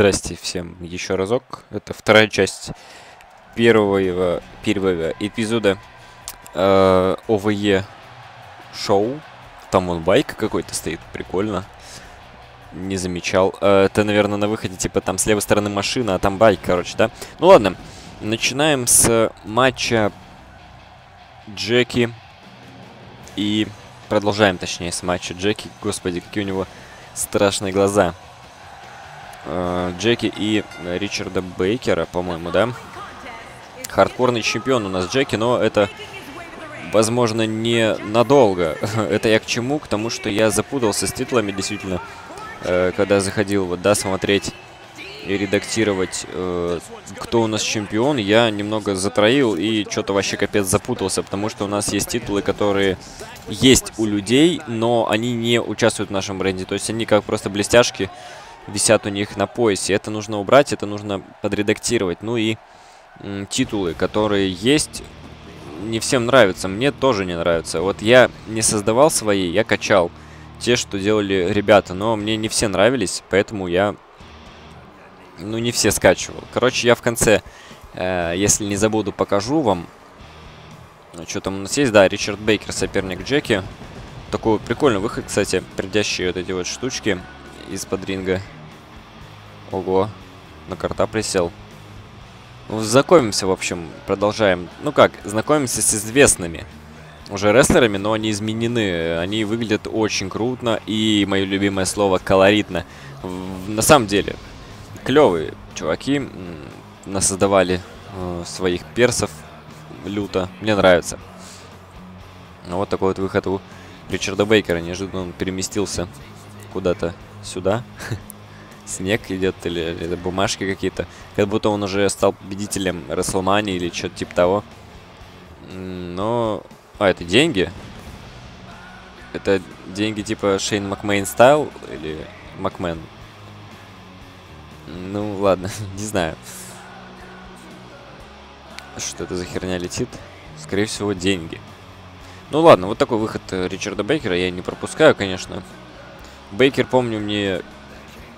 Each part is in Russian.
Здрасте всем еще разок. Это вторая часть первого, первого эпизода э, ОВЕ шоу. Там вон байк какой-то стоит, прикольно. Не замечал. Э, это, наверное, на выходе, типа, там с левой стороны машина, а там байк, короче, да? Ну ладно, начинаем с матча Джеки и... Продолжаем, точнее, с матча Джеки. Господи, какие у него страшные глаза. Э, Джеки и Ричарда Бейкера, по-моему, да? Хардкорный чемпион у нас Джеки, но это, возможно, не надолго. это я к чему? К тому, что я запутался с титлами, действительно, э, когда заходил, вот, да, смотреть и редактировать, э, кто у нас чемпион, я немного затроил и что-то вообще капец запутался, потому что у нас есть титулы, которые есть у людей, но они не участвуют в нашем бренде. То есть они как просто блестяшки висят у них на поясе. Это нужно убрать, это нужно подредактировать. Ну и титулы, которые есть, не всем нравятся. Мне тоже не нравятся. Вот я не создавал свои, я качал те, что делали ребята, но мне не все нравились, поэтому я, ну, не все скачивал. Короче, я в конце, э, если не забуду, покажу вам. Ну, что там у нас есть? Да, Ричард Бейкер, соперник Джеки. Такой прикольный выход, кстати, придящие вот эти вот штучки из-под ринга. Ого, на карта присел. Ну, знакомимся, в общем, продолжаем. Ну как, знакомимся с известными уже рестлерами, но они изменены. Они выглядят очень круто и, мое любимое слово, колоритно. На самом деле, клевые чуваки. Нас создавали э, своих персов люто. Мне нравится. Ну, вот такой вот выход у Ричарда Бейкера. Неожиданно он переместился куда-то сюда. Снег идет или, или бумажки какие-то. Как будто он уже стал победителем Расселмани или что-то типа того. Но... А, это деньги? Это деньги типа Шейн Макмейн стайл или Макмен? Ну, ладно, не знаю. Что это за херня летит? Скорее всего, деньги. Ну ладно, вот такой выход э, Ричарда Бейкера я не пропускаю, конечно. Бейкер, помню, мне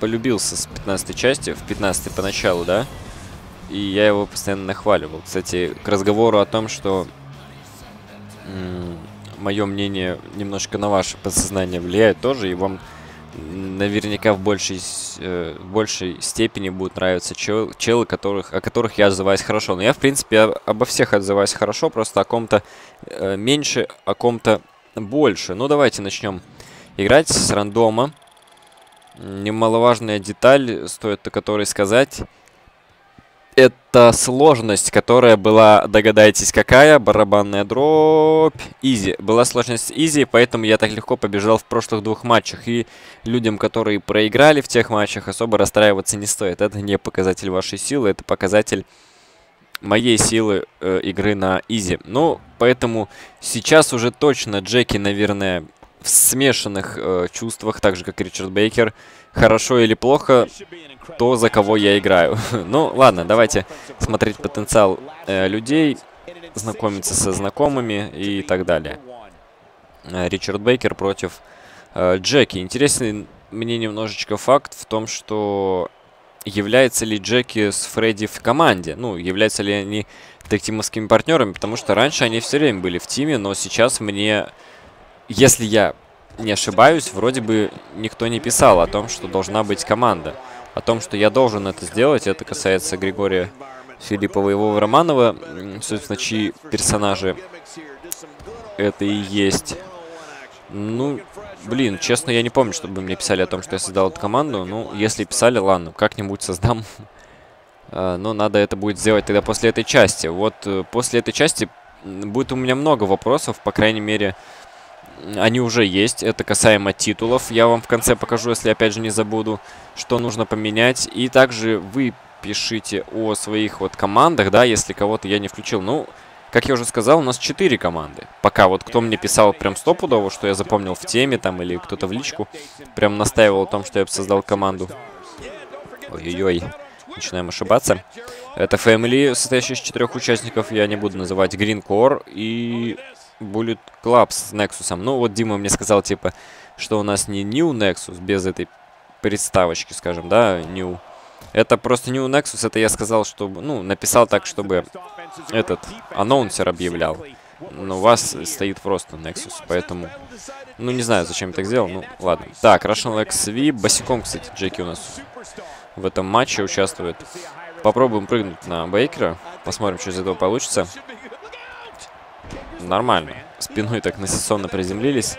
полюбился с 15 части, в 15 поначалу, да? И я его постоянно нахваливал. Кстати, к разговору о том, что мое мнение немножко на ваше подсознание влияет тоже, и вам наверняка в большей, э, большей степени будут нравиться чел, челы, которых, о которых я отзываюсь хорошо. Но я, в принципе, обо всех отзываюсь хорошо, просто о ком-то э, меньше, о ком-то больше. Ну, давайте начнем играть с рандома. Немаловажная деталь, стоит о которой сказать. Это сложность, которая была, догадайтесь, какая? Барабанная дробь. Easy. Была сложность easy, поэтому я так легко побеждал в прошлых двух матчах. И людям, которые проиграли в тех матчах, особо расстраиваться не стоит. Это не показатель вашей силы, это показатель моей силы э, игры на easy. Ну, поэтому сейчас уже точно Джеки, наверное, в смешанных э, чувствах, так же, как Ричард Бейкер. Хорошо или плохо, то, за кого я играю. ну, ладно, давайте смотреть потенциал э, людей, знакомиться со знакомыми и так далее. Э, Ричард Бейкер против э, Джеки. Интересный мне немножечко факт в том, что является ли Джеки с Фредди в команде. Ну, являются ли они тактимовскими партнерами, потому что раньше они все время были в тиме, но сейчас мне если я не ошибаюсь, вроде бы никто не писал о том, что должна быть команда. О том, что я должен это сделать, это касается Григория Филиппова и Вовы Романова, собственно, чьи персонажи это и есть. Ну, блин, честно, я не помню, чтобы мне писали о том, что я создал эту команду. Ну, если писали, ладно, как-нибудь создам. А, но надо это будет сделать тогда после этой части. Вот э, после этой части будет у меня много вопросов, по крайней мере, они уже есть. Это касаемо титулов. Я вам в конце покажу, если опять же не забуду, что нужно поменять. И также вы пишите о своих вот командах, да, если кого-то я не включил. Ну, как я уже сказал, у нас 4 команды. Пока вот кто мне писал прям стопудово, что я запомнил в теме там или кто-то в личку, прям настаивал о том, что я создал команду. Ой-ой-ой, начинаем ошибаться. Это Family, состоящий из четырех участников, я не буду называть Green Core и Bullet Club с Nexus. Ну, вот Дима мне сказал, типа, что у нас не New Nexus, без этой приставочки, скажем, да, New, Это просто у Nexus, это я сказал, чтобы, ну, написал так, чтобы этот анонсер объявлял. Но у вас стоит просто Nexus, поэтому... Ну, не знаю, зачем я так сделал, ну, ладно. Так, Russian XV. Босиком, кстати, Джеки у нас в этом матче участвует. Попробуем прыгнуть на Бейкера. Посмотрим, что из этого получится. Нормально. Спиной так насессонно приземлились.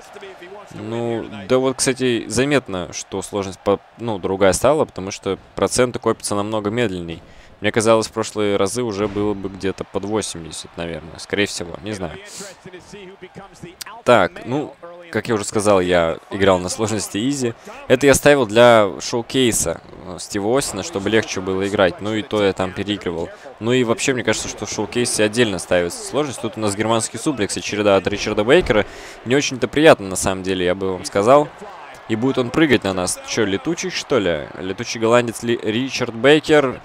Ну, да вот, кстати, заметно, что сложность, по, ну, другая стала, потому что проценты копятся намного медленней. Мне казалось, в прошлые разы уже было бы где-то под 80, наверное. Скорее всего, не знаю. Так, ну, как я уже сказал, я играл на сложности изи. Это я ставил для шоу-кейса э, Стива Осина, чтобы легче было играть. Ну и то я там переигрывал. Ну и вообще, мне кажется, что в шоу-кейсе отдельно ставится сложность. Тут у нас германский суплекс и череда от Ричарда Бейкера. Не очень-то приятно, на самом деле, я бы вам сказал. И будет он прыгать на нас. Че, летучий, что ли? Летучий голландец ли Ричард Бейкер.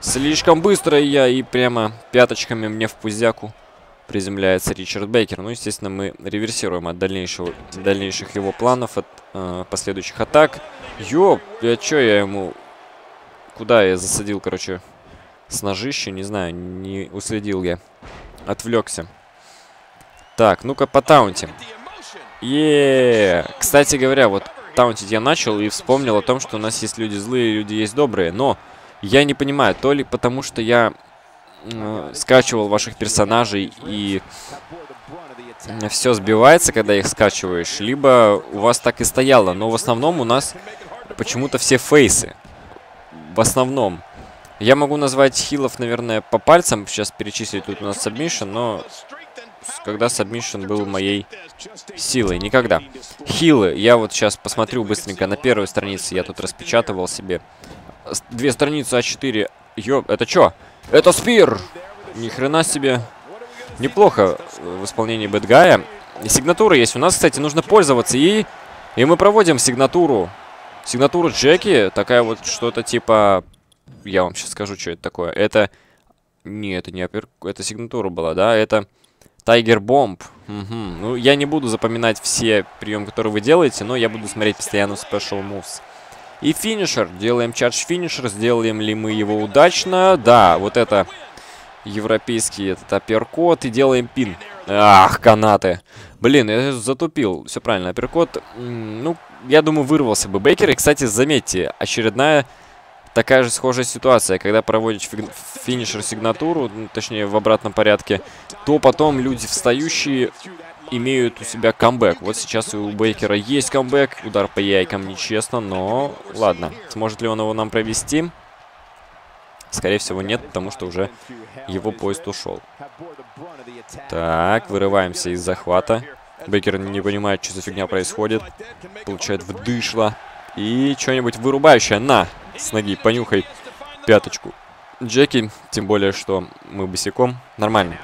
Слишком быстро я и прямо пяточками мне в пузяку приземляется Ричард Бейкер. Ну, естественно, мы реверсируем от дальнейшего, дальнейших его планов, от э, последующих атак. Ёп, я чё, я ему... Куда я засадил, короче, с ножища? Не знаю, не уследил я. Отвлекся. Так, ну-ка потаунтим. Еее. Кстати говоря, вот таунтить я начал и вспомнил о том, что у нас есть люди злые, люди есть добрые. Но я не понимаю, то ли потому, что я э, скачивал ваших персонажей и все сбивается, когда их скачиваешь, либо у вас так и стояло. Но в основном у нас почему-то все фейсы. В основном. Я могу назвать хилов, наверное, по пальцам. Сейчас перечислить тут у нас submission, но когда submission был моей силой. Никогда. Хилы. Я вот сейчас посмотрю быстренько на первой странице. Я тут распечатывал себе. Две страницы А4. Ёб, это что? Это spear! Ни хрена себе. Неплохо в исполнении Бэтгая. Сигнатура есть. У нас, кстати, нужно пользоваться. И, и мы проводим сигнатуру. Сигнатуру Джеки. Такая вот что-то типа... Я вам сейчас скажу, что это такое. Это... Не, это не опер... Это сигнатура была, да? Это... Тайгер Бомб. Угу. Ну, я не буду запоминать все приемы, которые вы делаете, но я буду смотреть постоянно Special Moves. И финишер. Делаем чардж финишер. Сделаем ли мы его удачно? Да, вот это европейский этот апперкот. И делаем пин. Ах, канаты. Блин, я затупил. Все правильно, апперкот. Ну, я думаю, вырвался бы Бейкер. И, кстати, заметьте, очередная такая же схожая ситуация. Когда проводишь финишер-сигнатуру, ну, точнее, в обратном порядке, то потом люди встающие имеют у себя камбэк. Вот сейчас у Бейкера есть камбэк. Удар по яйкам нечестно, но ладно. Сможет ли он его нам провести? Скорее всего нет, потому что уже его поезд ушел. Так, вырываемся из захвата. Бейкер не понимает, что за фигня происходит. Получает вдышло. И что-нибудь вырубающее. На, с ноги, понюхай пяточку. Джеки, тем более, что мы босиком. Нормально.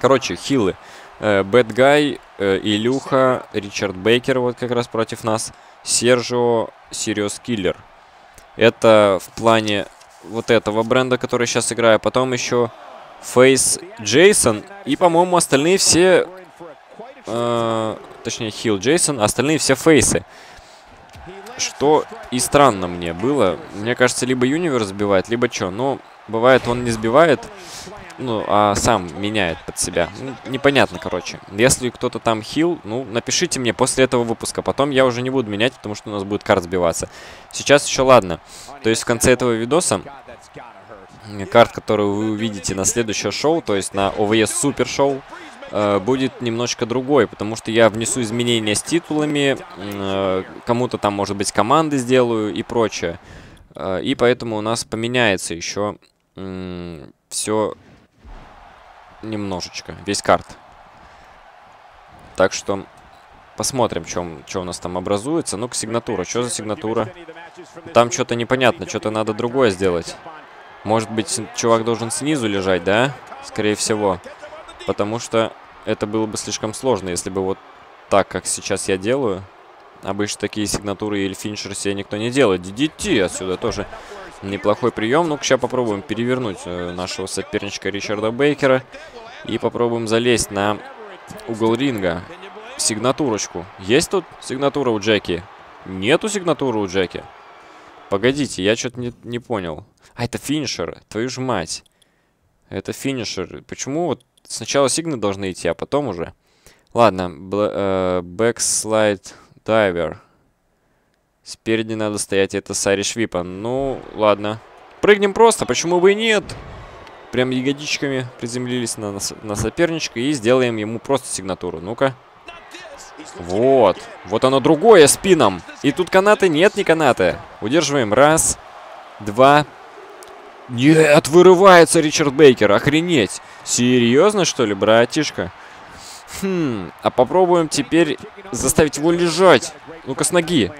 Короче, хилы. Бэт Гай, э, Илюха, Ричард Бейкер вот как раз против нас, Сержио, Serious Killer. Это в плане вот этого бренда, который сейчас играю. Потом еще face Джейсон и, по-моему, остальные все... Э, точнее, heel Джейсон, остальные все фейсы. Что и странно мне было. Мне кажется, либо Universe сбивает, либо что. Но бывает он не сбивает ну, а сам меняет под себя. Непонятно, короче. Если кто-то там heel, ну, напишите мне после этого выпуска. Потом я уже не буду менять, потому что у нас будет card сбиваться. Сейчас еще ладно. То есть в конце этого видоса карт, которую вы увидите на следующее шоу, то есть на ОВС Супер Шоу, э, будет немножко другой, потому что я внесу изменения с титулами, э, кому-то там, может быть, команды сделаю и прочее. Э, и поэтому у нас поменяется еще все немножечко, весь карт. Так что посмотрим, что у нас там образуется. Ну-ка, сигнатура. Что за сигнатура? Там что-то непонятно, что-то надо другое сделать. Может быть, чувак должен снизу лежать, да? Скорее всего. Потому что это было бы слишком сложно, если бы вот так, как сейчас я делаю. Обычно такие сигнатуры или финишеры себе никто не делает. DDT отсюда тоже Неплохой прием. Ну-ка, сейчас попробуем перевернуть э, нашего соперничка Ричарда Бейкера. И попробуем залезть на угол ринга. Сигнатурочку. Есть тут сигнатура у Джеки? Нету сигнатуры у Джеки. Погодите, я что-то не, не понял. А, это финишер. Твою ж мать. Это финишер. Почему вот сначала сигны должны идти, а потом уже... Ладно, backslide driver. Спереди надо стоять, это Сари Швипа. Ну, ладно. Прыгнем просто, почему бы и нет? Прям ягодичками приземлились на, на соперничка и сделаем ему просто сигнатуру. Ну-ка. Вот. Вот оно другое спином. И тут канаты? Нет, не канаты. Удерживаем. Раз, два. Нет, вырывается Ричард Бейкер. Охренеть. Серьезно, что ли, братишка? Хм, а попробуем теперь заставить его лежать. Ну-ка, с ноги.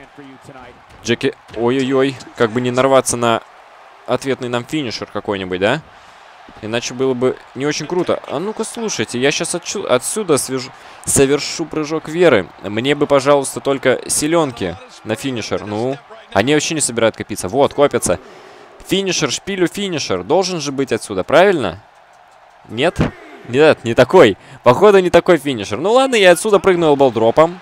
Джеки, ой-ой-ой, как бы не нарваться на ответный нам финишер какой-нибудь, да? Иначе было бы не очень круто. А ну-ка, слушайте, я сейчас отсюда свяжу, совершу прыжок веры. Мне бы, пожалуйста, только селенки на финишер. Ну, они вообще не собирают копиться. Вот, копятся. Финишер, шпилю финишер. Должен же быть отсюда, правильно? Нет? Нет, не такой. Походу, не такой финишер. Ну ладно, я отсюда прыгну элболдропом.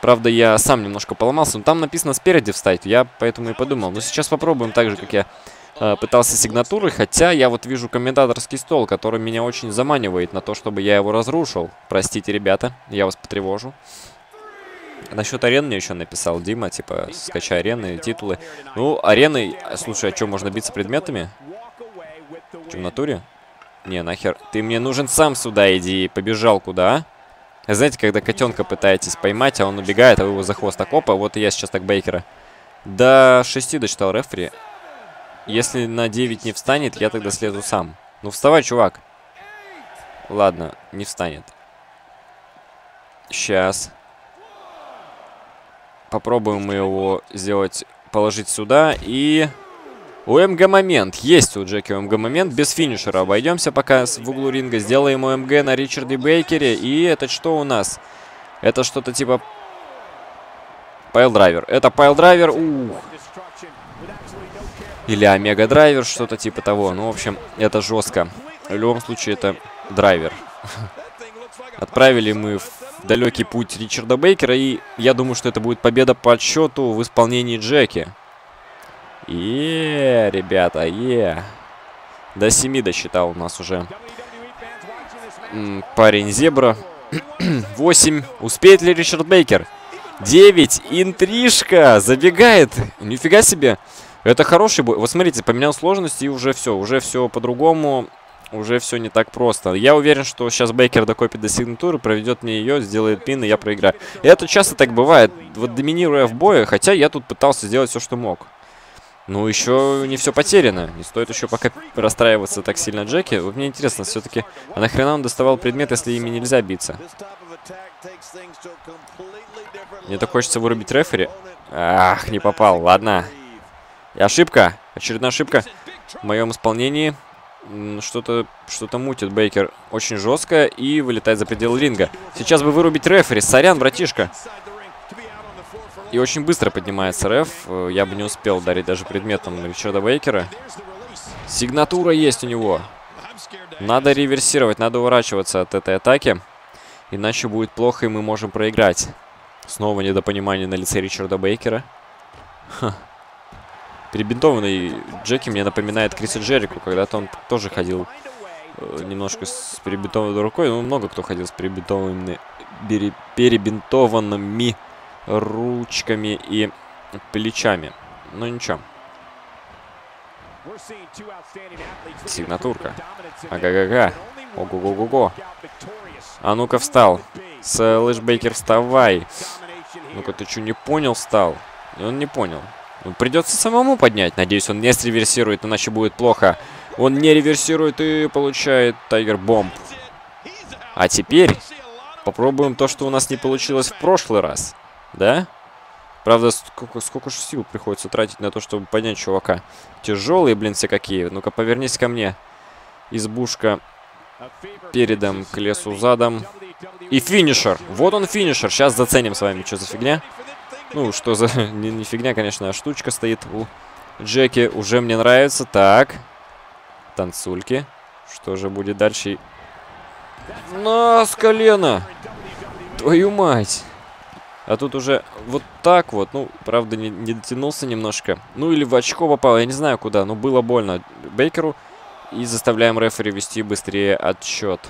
Правда, я сам немножко поломался. Но там написано спереди встать. Я поэтому и подумал. Но сейчас попробуем так же, как я э, пытался сигнатуры. Хотя я вот вижу комментаторский стол, который меня очень заманивает на то, чтобы я его разрушил. Простите, ребята, я вас потревожу. Насчет арены мне еще написал Дима, типа, скачай арены, титулы. Ну, арены, слушай, а что, можно биться предметами? Что, в натуре? Не, нахер. Ты мне нужен сам сюда иди. Побежал куда, а? Знаете, когда котенка пытаетесь поймать, а он убегает, а вы его за хвост окопа. Вот и я сейчас так Бейкера. До 6 дочитал рефери. Если на 9 не встанет, я тогда слезу сам. Ну вставай, чувак. Ладно, не встанет. Сейчас. Попробуем мы его сделать, положить сюда и... OMG момент. Есть у Джеки OMG момент. Без финишера. Обойдемся пока в углу ринга. Сделаем OMG на Ричарде Бейкере. И это что у нас? Это что-то типа... Piledriver. Это piledriver. Ух. Или omega driver, что-то типа того. Ну, в общем, это жестко. В любом случае, это драйвер. Отправили мы в далекий путь Ричарда Бейкера. И я думаю, что это будет победа по отсчету в исполнении Джеки. Е, ребята, е. До 7 досчитал у нас уже парень Зебра. 8. Успеет ли Ричард Бейкер? 9. Интрижка. Забегает. Нифига себе. Это хороший бой. Вот смотрите, поменял сложность и уже все. Уже все по-другому. Уже все не так просто. Я уверен, что сейчас Бейкер докопит до сигнатуры, проведет мне ее, сделает пин, и я проиграю. И это часто так бывает. Вот доминируя в бое, хотя я тут пытался сделать все, что мог. Ну, еще не все потеряно. Не стоит еще пока расстраиваться так сильно Джеки. Вот мне интересно, все-таки, а нахрена он доставал предмет, если ими нельзя биться? Мне так хочется вырубить рефери. Ах, не попал. Ладно. И ошибка. Очередная ошибка в моем исполнении. Что-то что-то мутит Бейкер очень жестко и вылетает за пределы ринга. Сейчас бы вырубить рефери. Сорян, братишка. И очень быстро поднимается реф. Э, я бы не успел дарить даже предметом Ричарда Бейкера. Сигнатура есть у него. Надо реверсировать, надо уворачиваться от этой атаки. Иначе будет плохо, и мы можем проиграть. Снова недопонимание на лице Ричарда Бейкера. Ха. Перебинтованный Джеки мне напоминает Криса Джерику. Когда-то он тоже ходил э, немножко с перебинтованной рукой. Ну, много кто ходил с перебинтованными, перебинтованными ручками и плечами. Ну ничего. Сигнатурка. Ага-га-га. Ого-го-го-го. А ну-ка встал. Слэш Бейкер, вставай. Ну-ка, ты что, не понял, встал? Он не понял. Ну, придется самому поднять. Надеюсь, он не среверсирует, иначе будет плохо. Он не реверсирует и получает Тайгер Бомб. А теперь попробуем то, что у нас не получилось в прошлый раз. Да? Правда, сколько, сколько же сил приходится тратить на то, чтобы поднять чувака. Тяжелые, блин, все какие. Ну-ка, повернись ко мне. Избушка передом к лесу задом. И финишер. Вот он финишер. Сейчас заценим с вами, что за фигня. Ну, что за... не, не фигня, конечно, а штучка стоит у Джеки. Уже мне нравится. Так. Танцульки. Что же будет дальше? На, с колена! Твою мать! А тут уже вот так вот, ну, правда, не, не дотянулся немножко. Ну, или в очко попал, я не знаю куда, но было больно Бейкеру. И заставляем рефери вести быстрее отсчет.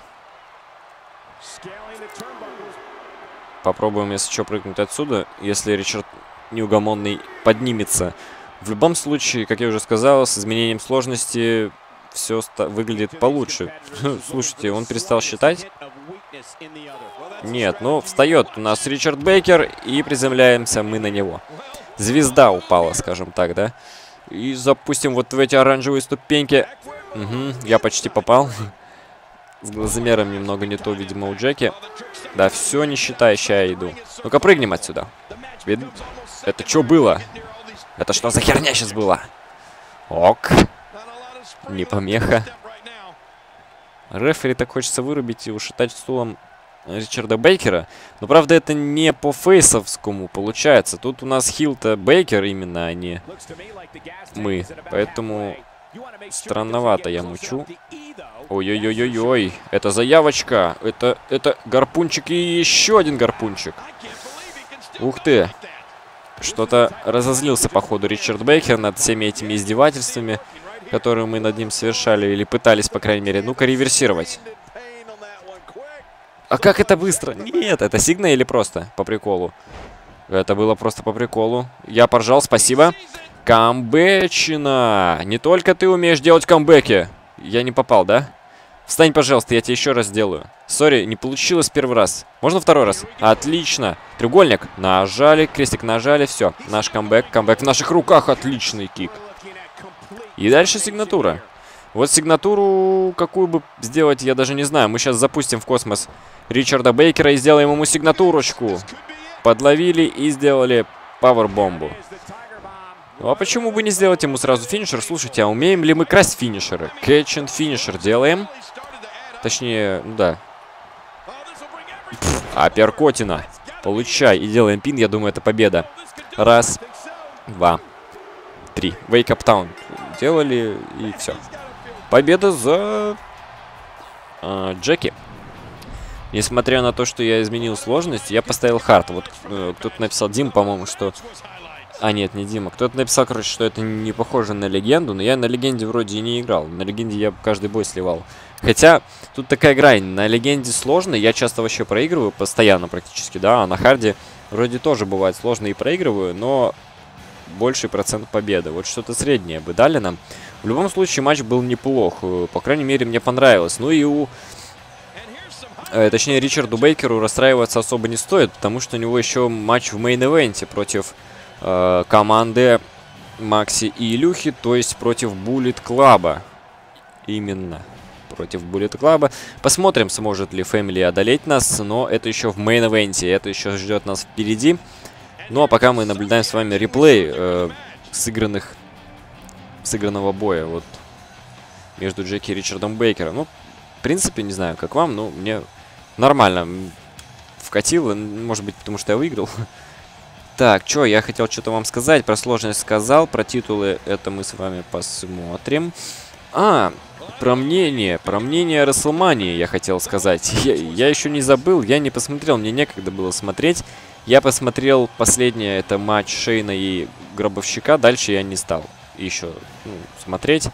Попробуем, если что, прыгнуть отсюда. Если Ричард неугомонный поднимется. В любом случае, как я уже сказал, с изменением сложности все выглядит получше. Слушайте, он перестал считать. Нет, ну, встает у нас Ричард Бейкер, и приземляемся мы на него. Звезда упала, скажем так, да? И запустим вот в эти оранжевые ступеньки. Угу, я почти попал. С глазомером немного не то, видимо, у Джеки. Да, все не считай, ща я иду. Ну-ка, прыгнем отсюда. Это что было? Это что за херня сейчас была? Ок. Не помеха. Рефери так хочется вырубить и ушатать стулом Ричарда Бейкера. Но, правда, это не по фейсовскому получается. Тут у нас хил-то Бейкер именно, а не мы. Поэтому странновато я мучу. Ой-ой-ой-ой-ой. Это заявочка. Это, это гарпунчик и еще один гарпунчик. Ух ты. Что-то разозлился, походу, Ричард Бейкер над всеми этими издевательствами, которые мы над ним совершали, или пытались, по крайней мере. Ну-ка, реверсировать. А как это быстро? Нет, это сигна или просто по приколу? Это было просто по приколу. Я поржал, спасибо. Камбэчина! Не только ты умеешь делать камбэки. Я не попал, да? Встань, пожалуйста, я тебе еще раз сделаю. Sorry, не получилось первый раз. Можно второй раз? Отлично. Треугольник. Нажали, крестик нажали, все. Наш камбэк. Камбэк в наших руках. Отличный kick. И дальше сигнатура. Вот сигнатуру какую бы сделать, я даже не знаю. Мы сейчас запустим в космос Ричарда Бейкера и сделаем ему сигнатурочку. Подловили и сделали пауэрбомбу. Ну а почему бы не сделать ему сразу финишер? Слушайте, а умеем ли мы красть финишеры? Catch and финишер делаем. Точнее, ну да. Аперкотина. Получай. И делаем пин. Я думаю, это победа. Раз, два, три. Wake up town. Делали и все. Победа за э, Джеки. Несмотря на то, что я изменил сложность, я поставил хард. Вот э, кто-то написал, Дим, по-моему, что а, нет, не Дима. Кто-то написал, короче, что это не похоже на легенду, но я на легенде вроде и не играл. На легенде я каждый бой сливал. Хотя, тут такая грань. На легенде сложно, я часто вообще проигрываю, постоянно практически, да, а на харде вроде тоже бывает сложно и проигрываю, но больший процент победы. Вот что-то среднее бы дали нам. В любом случае, матч был неплох. По крайней мере, мне понравилось. Ну и у... Э, точнее, Ричарду Бейкеру расстраиваться особо не стоит, потому что у него еще матч в мейн-эвенте против э, команды Макси и Илюхи, то есть против Буллет Клаба. Именно против Буллет Клаба. Посмотрим, сможет ли Фэмили одолеть нас, но это еще в мейн-эвенте, это еще ждет нас впереди. Ну а пока мы наблюдаем с вами реплей э, сыгранных, сыгранного боя вот между Джеки и Ричардом Бейкером. Ну, в принципе, не знаю, как вам, но мне нормально вкатило, может быть, потому что я выиграл. Так, что, я хотел что-то вам сказать. Про сложность сказал, про титулы это мы с вами посмотрим. А, про мнение, про мнение о я хотел сказать. Я, я еще не забыл, я не посмотрел, мне некогда было смотреть. Я посмотрел последнее, это матч Шейна и Гробовщика, дальше я не стал еще ну, смотреть.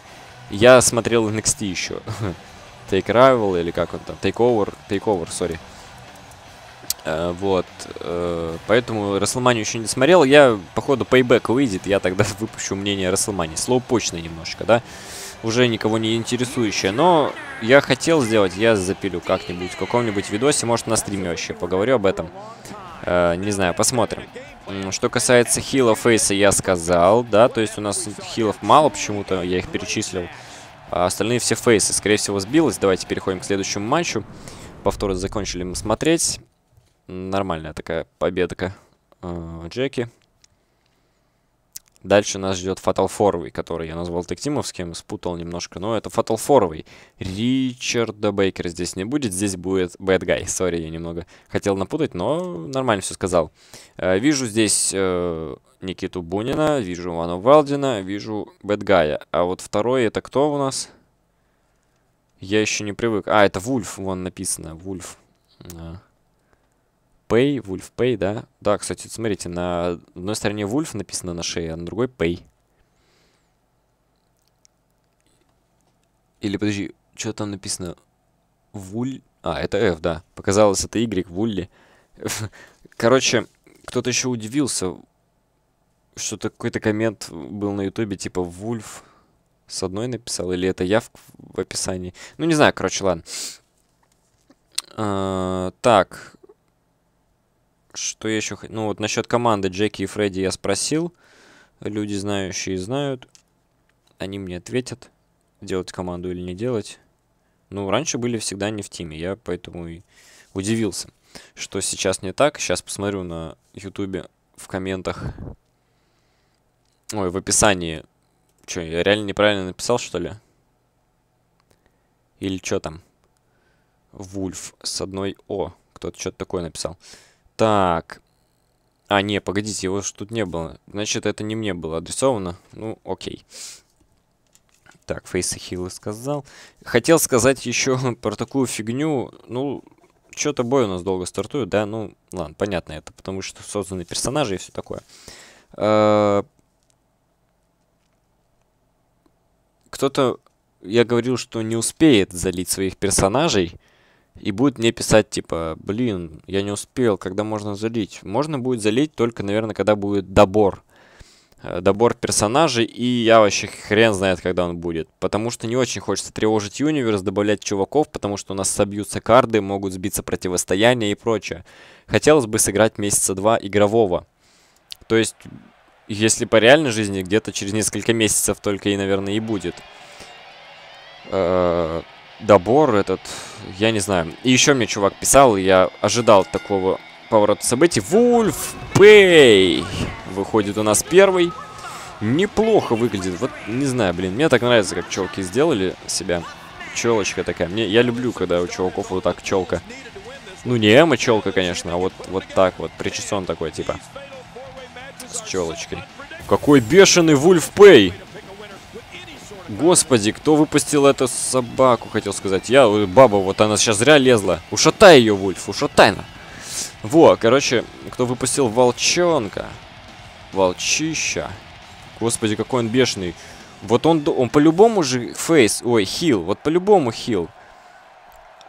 Я смотрел NXT еще. Take Rival или как он там? Take Over, Take Over, сори. Э, вот. Э, поэтому Расселманию еще не смотрел. Я, походу, Payback выйдет, я тогда выпущу мнение Расселмании. Слоупочное немножко, да? Уже никого не интересующее. Но я хотел сделать, я запилю как-нибудь в каком-нибудь видосе. Может, на стриме вообще поговорю об этом. Э, не знаю, посмотрим. Что касается хила фейса, я сказал, да, то есть у нас хилов мало почему-то, я их перечислил. А остальные все фейсы, скорее всего, сбилось. Давайте переходим к следующему матчу. Повторы закончили мы смотреть. Нормальная такая победка э, Джеки. Дальше нас ждет Fatal Форовый, который я назвал тектимовским, спутал немножко, но это Fatal Форовый. Ричарда Бейкера здесь не будет, здесь будет Bad Guy. Сори, я немного хотел напутать, но нормально все сказал. Э, вижу здесь э, Никиту Бунина, вижу Вану Валдина, вижу Bad Guy. А вот второй это кто у нас? Я еще не привык. А, это Вульф, вон написано, Вульф. Pay, Wolf Pay, да? Да, кстати, смотрите, на одной стороне Wolf написано на шее, а на другой Pay. Или подожди, что там написано? Вуль... А, это F, да. Показалось, это Y, Вулли. Короче, кто-то еще удивился, что-то какой-то коммент был на ютубе, типа Вульф с одной написал, или это я в, в описании. Ну, не знаю, короче, ладно. А, так. Что я еще? Ну, вот насчет команды Джеки и Фредди я спросил. Люди, знающие, знают. Они мне ответят, делать команду или не делать. Ну, раньше были всегда не в тиме, я поэтому и удивился, что сейчас не так. Сейчас посмотрю на ютубе в комментах. Ой, в описании. Что, я реально неправильно написал, что ли? Или что там? Вульф с одной О. Кто-то что-то такое написал. Так. А, не, погодите, его ж тут не было. Значит, это не мне было адресовано. Ну, окей. Так, Фейса Хилл сказал. Хотел сказать еще про такую фигню. Ну, что-то бой у нас долго стартует, да? Ну, ладно, понятно это, потому что созданы персонажи и все такое. А, кто-то, я говорил, что не успеет залить своих персонажей. И будет мне писать, типа, блин, я не успел, когда можно залить. Можно будет залить только, наверное, когда будет добор. Э, добор персонажей, и я вообще хрен знает, когда он будет. Потому что не очень хочется тревожить Юниверс, добавлять чуваков, потому что у нас собьются карды, могут сбиться противостояния и прочее. Хотелось бы сыграть месяца два игрового. То есть, если по реальной жизни, где-то через несколько месяцев только и, наверное, и будет. Э, добор этот, я не знаю. И еще мне чувак писал, я ожидал такого поворота событий. Вульф Пэй выходит у нас первый. Неплохо выглядит. Вот, не знаю, блин, мне так нравится, как челки сделали себя. Челочка такая. Мне, я люблю, когда у чуваков вот так челка. Ну, не эмо челка, конечно, а вот, вот так вот. Причесон такой, типа. С челочкой. Какой бешеный Вульф Пэй! Господи, кто выпустил эту собаку, хотел сказать. Я, баба, вот она сейчас зря лезла. Ушатай ее, Вульф, ушатай на. Во, короче, кто выпустил волчонка. Волчища. Господи, какой он бешеный. Вот он, он по-любому же фейс, ой, хил, вот по-любому хил.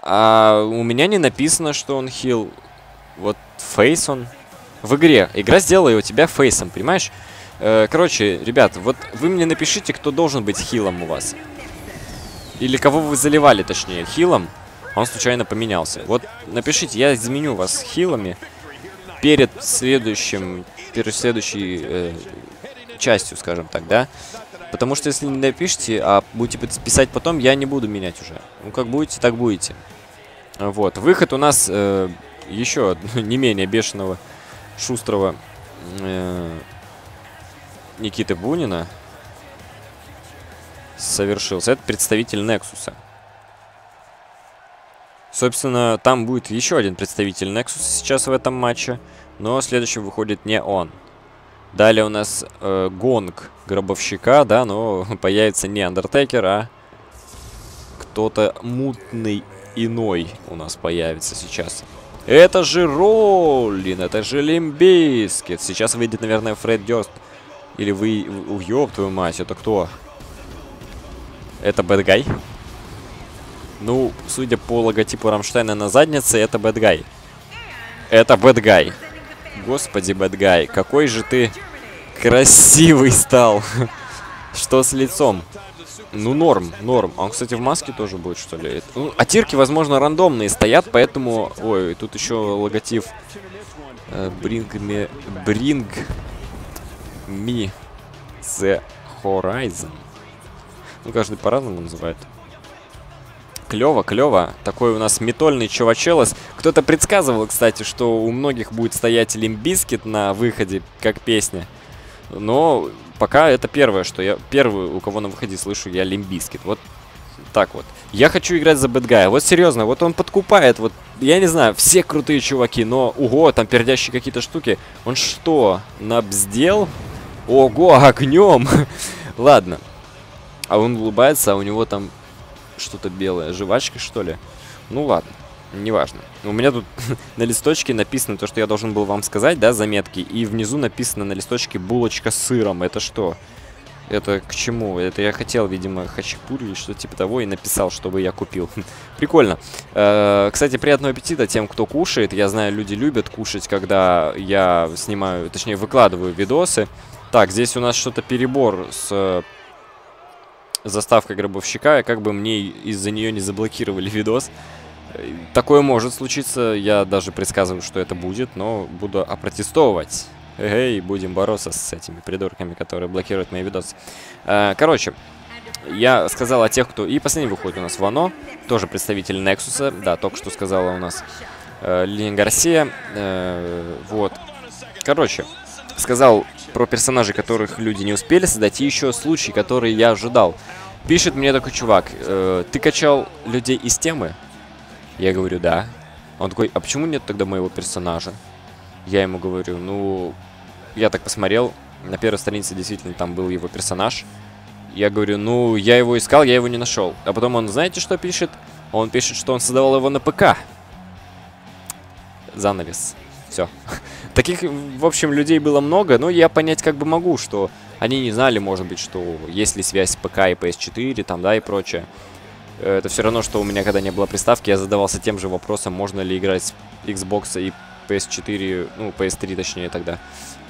А у меня не написано, что он хил. Вот фейс он. В игре. Игра сделала его тебя фейсом, понимаешь? Э, короче, ребят, вот вы мне напишите, кто должен быть хилом у вас. Или кого вы заливали, точнее, хилом. Он случайно поменялся. Вот напишите, я изменю вас хилами перед следующим, перед следующей э, частью, скажем так, да? Потому что если не напишите, а будете писать потом, я не буду менять уже. Ну, как будете, так будете. Вот. Выход у нас э, еще не менее бешеного, шустрого э, Никиты Бунина совершился. Это представитель Нексуса. Собственно, там будет еще один представитель Nexus сейчас в этом матче, но следующим выходит не он. Далее у нас э, гонг гробовщика, да, но появится не Андертекер, а кто-то мутный иной у нас появится сейчас. Это же Rollin', это же Limp Bizkit. Сейчас выйдет, наверное, Фред Дёрст. Или вы... Ёб твою мать, это кто? Это Бэтгай? Ну, судя по логотипу Рамштайна на заднице, это Бэтгай. Это Бэтгай. Господи, Бэтгай, какой же ты красивый стал. Что с лицом? Ну, норм, норм. А он, кстати, в маске тоже будет, что ли? Ну, атирки, возможно, рандомные стоят, поэтому... Ой, тут еще логотип... Bring me... Me the horizon. Ну, каждый по-разному называет. Клево, клево. Такой у нас метальный чувачелос. Кто-то предсказывал, кстати, что у многих будет стоять Limp Bizkit на выходе, как песня. Но пока это первое, что я... Первый, у кого на выходе слышу я Limp Bizkit. Вот так вот. Я хочу играть за Бэтгая. Вот серьезно, вот он подкупает. Вот, я не знаю, все крутые чуваки, но... Ого, там пердящие какие-то штуки. Он что, набздел? Ого, огнем! Ладно. А он улыбается, а у него там что-то белое. Жвачка, что ли? Ну ладно. Неважно. У меня тут на листочке написано то, что я должен был вам сказать, да, заметки. И внизу написано на листочке булочка с сыром. Это что? Это к чему? Это я хотел, видимо, хачапури или что-то типа того, и написал, чтобы я купил. Прикольно. Э кстати, приятного аппетита тем, кто кушает. Я знаю, люди любят кушать, когда я снимаю, точнее, выкладываю видосы. Так, здесь у нас что-то перебор с заставкой гробовщика, и как бы мне из-за нее не заблокировали видос. Такое может случиться, я даже предсказываю, что это будет, но буду опротестовывать. Эй, будем бороться с этими придурками, которые блокируют мои видосы. Э, короче, я сказал о тех, кто... И последний выходит у нас Вано, тоже представитель Nexus, да, только что сказала у нас э, Линин Гарсия. Э, вот. Короче, сказал про персонажей, которых люди не успели создать, и еще случай, который я ожидал. Пишет мне такой чувак, э, ты качал людей из темы? Я говорю, да. Он такой, а почему нет тогда моего персонажа? Я ему говорю, ну, я так посмотрел, на первой странице действительно там был его персонаж. Я говорю, ну, я его искал, я его не нашел. А потом он, знаете, что пишет? Он пишет, что он создавал его на ПК. Занавес. Все. Таких, в общем, людей было много, но я понять как бы могу, что они не знали, может быть, что есть ли связь ПК и PS4, там, да, и прочее. Это все равно, что у меня, когда не было приставки, я задавался тем же вопросом, можно ли играть с Xbox и PS4, ну, PS3 точнее тогда,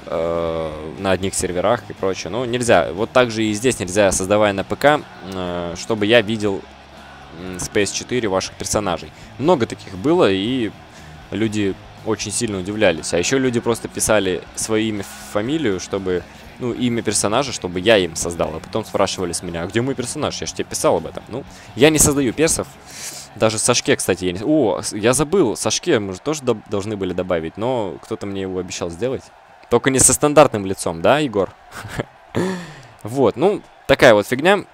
э, на одних серверах и прочее. Ну, нельзя. Вот так же и здесь нельзя, создавая на ПК, э, чтобы я видел с PS4 ваших персонажей. Много таких было, и люди очень сильно удивлялись. А еще люди просто писали свое имя, фамилию, чтобы... Ну, имя персонажа, чтобы я им создал. А потом спрашивали с меня, а где мой персонаж? Я же тебе писал об этом. Ну, я не создаю персов. Даже Сашке, кстати, я не... О, я забыл, Сашке мы же тоже должны были добавить, но кто-то мне его обещал сделать. Только не со стандартным лицом, да, Егор? Вот, ну, такая вот фигня.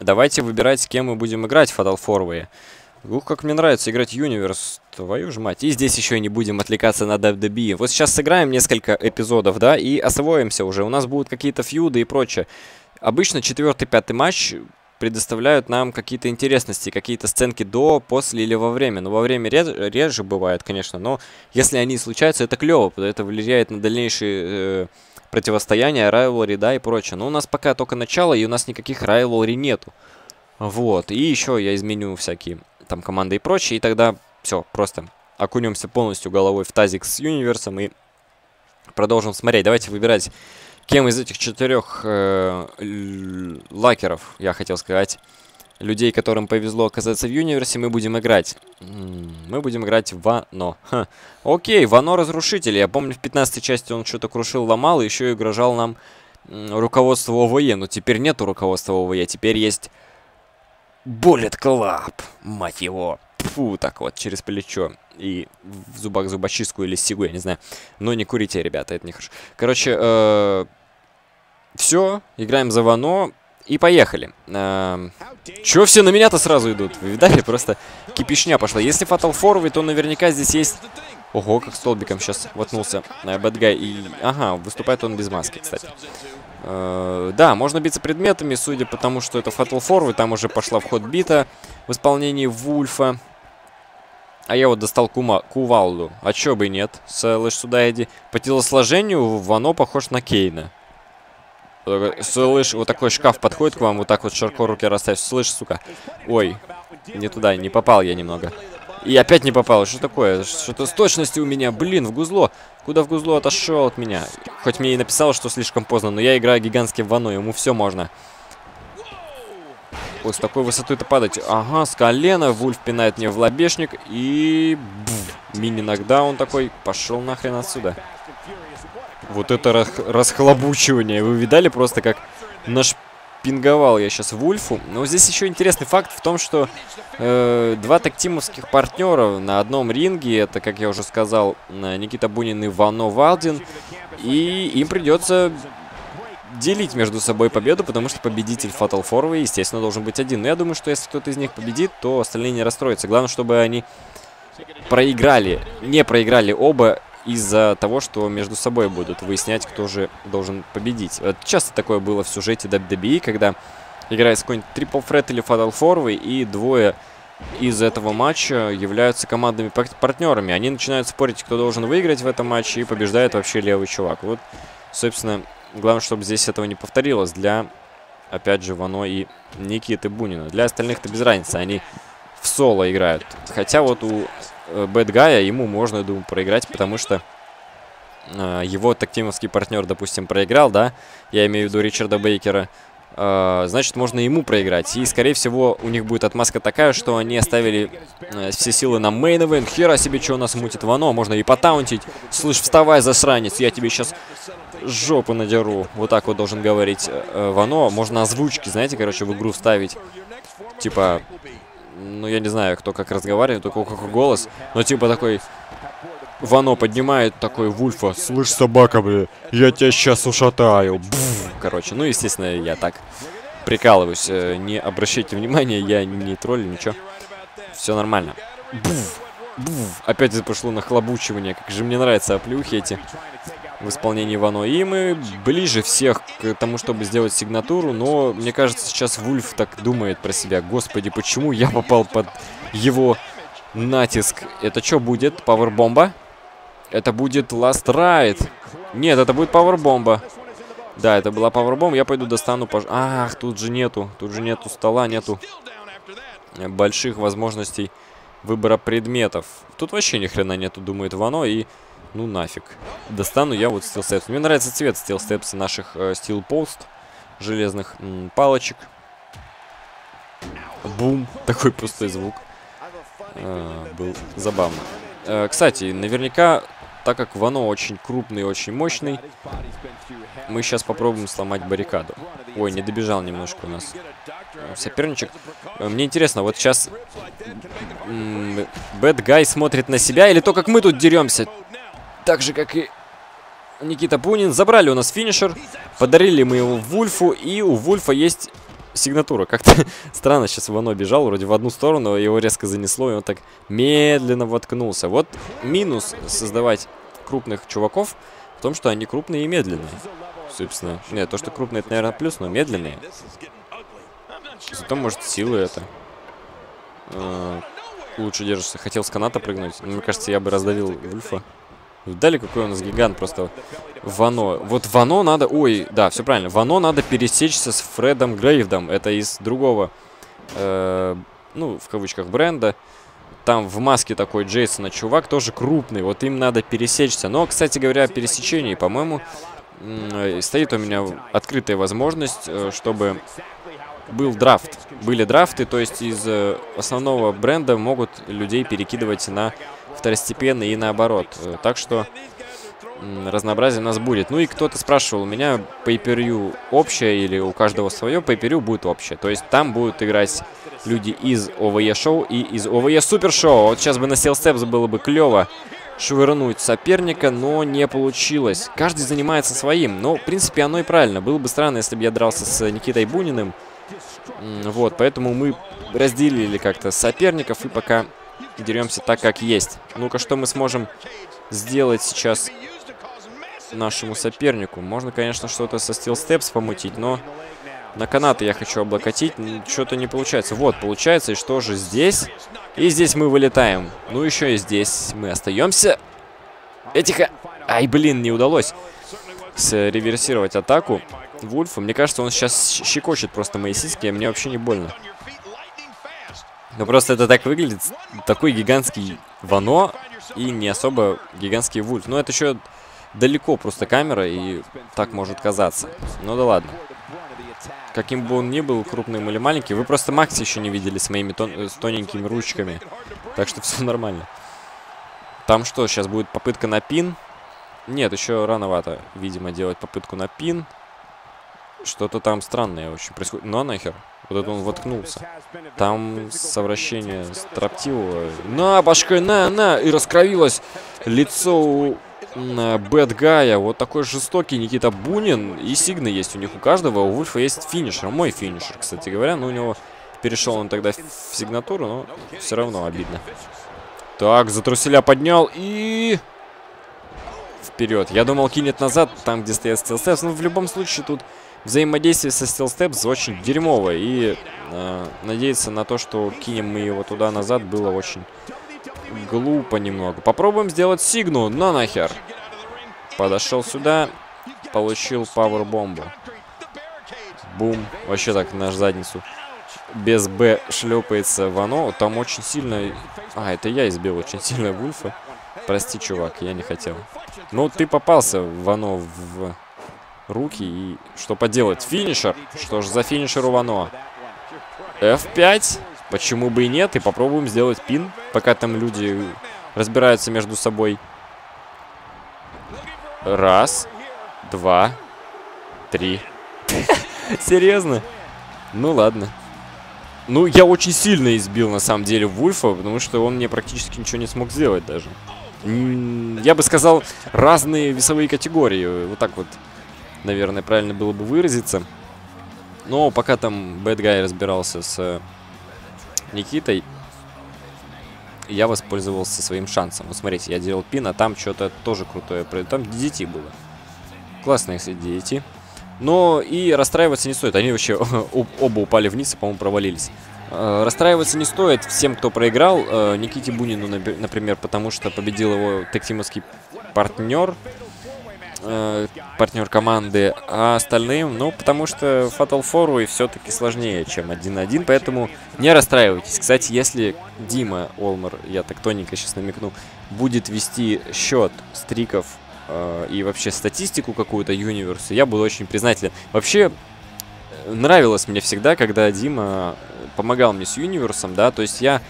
Давайте выбирать, с кем мы будем играть в Fatal 4 Ух, как мне нравится играть Universe, твою же мать. И здесь еще не будем отвлекаться на WWE. Вот сейчас сыграем несколько эпизодов, да, и освоимся уже. У нас будут какие-то фьюды и прочее. Обычно четвертый-пятый матч предоставляют нам какие-то интересности, какие-то сценки до, после или во время. Ну, во время реже, реже бывает, конечно, но если они случаются, это клево, это влияет на дальнейшие э, противостояния, райвелри, да, и прочее. Но у нас пока только начало, и у нас никаких райвелри нету. Вот, и еще я изменю всякие там команды и прочее, и тогда все, просто окунемся полностью головой в тазик с Юниверсом и продолжим смотреть. Давайте выбирать Кем из этих четырех э, лакеров, я хотел сказать, людей, которым повезло оказаться в Юниверсе, мы будем играть? Мы будем играть в Вано. Ха. Окей, Вано Разрушитель. Я помню, в 15 части он что-то крушил, ломал, и еще и угрожал нам руководство ОВЕ. Но теперь нету руководства ОВЕ, теперь есть Bullet Club, мать его. Фу, так вот, через плечо. И в зубах зубочистку или сигу, я не знаю. Но не курите, ребята, это не хорошо. Короче, э все, играем за Вано и поехали. Эм, Чё все на меня-то сразу идут? Вы видали? Просто кипишня пошла. Если Fatal Forward, то наверняка здесь есть... Ого, как столбиком сейчас воткнулся э, Бэтгай. Ага, выступает он без маски, кстати. Э, да, можно биться предметами, судя по тому, что это Fatal Forward. Там уже пошла в ход бита в исполнении Вульфа. А я вот достал кума, кувалду. А чё бы и нет, с Лэш Судаиди. По телосложению Вано похож на Кейна. Слышь, вот такой шкаф подходит к вам, вот так вот широко руки расставь. Слышь, сука. Ой, не туда, не попал я немного. И опять не попал. Что такое? Что-то с точностью у меня. Блин, в гузло. Куда в гузло отошел от меня? Хоть мне и написал, что слишком поздно, но я играю гигантским вано, ему все можно. Вот с такой высоты это падать. Ага, с колена. Вульф пинает мне в лобешник. И... Мини-нокдаун такой. Пошел нахрен отсюда. Вот это рас расхлобучивание. Вы видали просто, как наш пинговал я сейчас Вульфу. Но здесь еще интересный факт в том, что э, два тактимовских партнера на одном ринге, это, как я уже сказал, Никита Бунин и Вано Валдин, и им придется делить между собой победу, потому что победитель Fatal 4, естественно, должен быть один. Но я думаю, что если кто-то из них победит, то остальные не расстроятся. Главное, чтобы они проиграли, не проиграли оба из-за того, что между собой будут выяснять, кто же должен победить. Часто такое было в сюжете WWE, когда играет какой-нибудь Triple Threat или Fatal 4 и двое из этого матча являются командными партнерами. Они начинают спорить, кто должен выиграть в этом матче, и побеждает вообще левый чувак. Вот, собственно, главное, чтобы здесь этого не повторилось для, опять же, Вано и Никиты Бунина. Для остальных-то без разницы, они в соло играют. Хотя вот у Бэтгая ему можно, я думаю, проиграть, потому что э, его тактимовский партнер, допустим, проиграл, да, я имею в виду Ричарда Бейкера, э, значит, можно ему проиграть. И, скорее всего, у них будет отмазка такая, что они оставили э, все силы на мейн Хера себе, что у нас мутит Вано, можно и потаунтить. Слышь, вставай, засранец, я тебе сейчас жопу надеру. Вот так вот должен говорить э, Вано. Можно озвучки, знаете, короче, в игру вставить. Типа, ну, я не знаю, кто как разговаривает, только какой голос. Но типа такой... Вано поднимает такой Вульфа. Слышь, собака, бля, я тебя сейчас ушатаю. Буф. Короче, ну, естественно, я так прикалываюсь. Э, не обращайте внимания, я не тролль, ничего. Все нормально. Буф. Буф. Опять пошло нахлобучивание. Как же мне нравятся оплюхи эти в исполнении Вано. И мы ближе всех к тому, чтобы сделать сигнатуру, но мне кажется, сейчас Вульф так думает про себя. Господи, почему я попал под его натиск? Это что будет? Пауэрбомба? Это будет Last Ride. Нет, это будет пауэрбомба. Да, это была пауэрбомба. Я пойду достану... Пож... Ах, тут же нету. Тут же нету стола, нету больших возможностей выбора предметов. Тут вообще ни хрена нету, думает Вано, и ну нафиг. Достану я вот Steel Steps. Мне нравится цвет Steel Steps наших э, Steel Post. Железных м, палочек. Бум. Такой пустой звук. Э, был забавно. Э, кстати, наверняка, так как Вано очень крупный и очень мощный, мы сейчас попробуем сломать баррикаду. Ой, не добежал немножко у нас э, соперничек. Э, мне интересно, вот сейчас Бэт Гай смотрит на себя или то, как мы тут деремся? Так же, как и Никита Бунин. Забрали у нас финишер, подарили мы его Вульфу, и у Вульфа есть сигнатура. Как-то странно сейчас Вано бежал, вроде в одну сторону, его резко занесло, и он так медленно воткнулся. Вот минус создавать крупных чуваков в том, что они крупные и медленные. Собственно, нет, то, что крупные, это, наверное, плюс, но медленные. Зато, может, силы это. Э, лучше держишься. Хотел с каната прыгнуть. Но, мне кажется, я бы раздавил Вульфа. Видали, какой у нас гигант просто. Вано. Вот Вано надо... Ой, да, все правильно. Вано надо пересечься с Фредом Грейвдом. Это из другого, э, ну, в кавычках, бренда. Там в маске такой Джейсона чувак, тоже крупный. Вот им надо пересечься. Но, кстати говоря, о по-моему, э, стоит у меня открытая возможность, э, чтобы был драфт. Были драфты, то есть из э, основного бренда могут людей перекидывать на второстепенный и наоборот. Так что разнообразие у нас будет. Ну и кто-то спрашивал, у меня pay-per-view общее или у каждого свое, pay-per-view будет общее. То есть там будут играть люди из OVE шоу и из OVE супер шоу. Вот сейчас бы на Steel Steps было бы клево швырнуть соперника, но не получилось. Каждый занимается своим. Но, в принципе, оно и правильно. Было бы странно, если бы я дрался с Никитой Буниным. Вот, поэтому мы разделили как-то соперников и пока деремся так, как есть. Ну-ка, что мы сможем сделать сейчас нашему сопернику? Можно, конечно, что-то со Steel Steps помутить, но на канаты я хочу облокотить. Что-то не получается. Вот, получается. И что же здесь? И здесь мы вылетаем. Ну, еще и здесь мы остаемся. Этих... Ай, блин, не удалось реверсировать атаку Вульфа. Мне кажется, он сейчас щекочет просто мои сиськи, а мне вообще не больно. Ну просто это так выглядит. Такой гигантский Вано и не особо гигантский Вульф. Но это еще далеко просто камера и так может казаться. Ну да ладно. Каким бы он ни был, крупным или маленьким, вы просто Макси еще не видели с моими тон с тоненькими ручками. Так что все нормально. Там что, сейчас будет попытка на пин? Нет, еще рановато, видимо, делать попытку на пин. Что-то там странное очень происходит. Ну а нахер? Вот это он воткнулся. Там совращение строптивого. На, башкой, на, на! И раскровилось лицо у Бэтгая. Вот такой жестокий Никита Бунин. И сигны есть у них у каждого. У Вульфа есть финишер. Мой финишер, кстати говоря. Но у него перешел он тогда в сигнатуру, но все равно обидно. Так, за труселя поднял и... Вперед. Я думал, кинет назад, там, где стоят стелстес. Но в любом случае тут взаимодействие со Steel Steps очень дерьмовое. И э, надеяться на то, что кинем мы его туда-назад, было очень глупо немного. Попробуем сделать сигну. На нахер. Подошел сюда. Получил пауэр-бомбу. Бум. Вообще так, наш задницу. Без Б шлепается Вано. Там очень сильно... А, это я избил очень сильно Вульфа. Прости, чувак, я не хотел. Ну, ты попался, Вано, в руки. И что поделать? Финишер. Что ж за финишер у Вано? F5. Почему бы и нет? И попробуем сделать пин, пока там люди разбираются между собой. Раз, два, три. Серьезно? Ну ладно. Ну, я очень сильно избил, на самом деле, Вульфа, потому что он мне практически ничего не смог сделать даже. Я бы сказал, разные весовые категории. Вот так вот, наверное, правильно было бы выразиться. Но пока там Guy разбирался с Никитой, я воспользовался своим шансом. Вот смотрите, я делал пин, а там что-то тоже крутое. Там DDT было. Классное, кстати, DDT. Но и расстраиваться не стоит. Они вообще оба упали вниз и, по-моему, провалились. Э, расстраиваться не стоит всем, кто проиграл. Э, Никите Бунину, например, потому что победил его тектимовский партнер. Э, партнер команды. А остальным, ну, потому что Fatal 4 все-таки сложнее, чем 1-1. Поэтому не расстраивайтесь. Кстати, если Дима Олмар, я так тоненько сейчас намекну, будет вести счет стриков э, и вообще статистику какую-то Юниверсу, я буду очень признателен. Вообще, нравилось мне всегда, когда Дима помогал мне с Юниверсом, да, то есть я,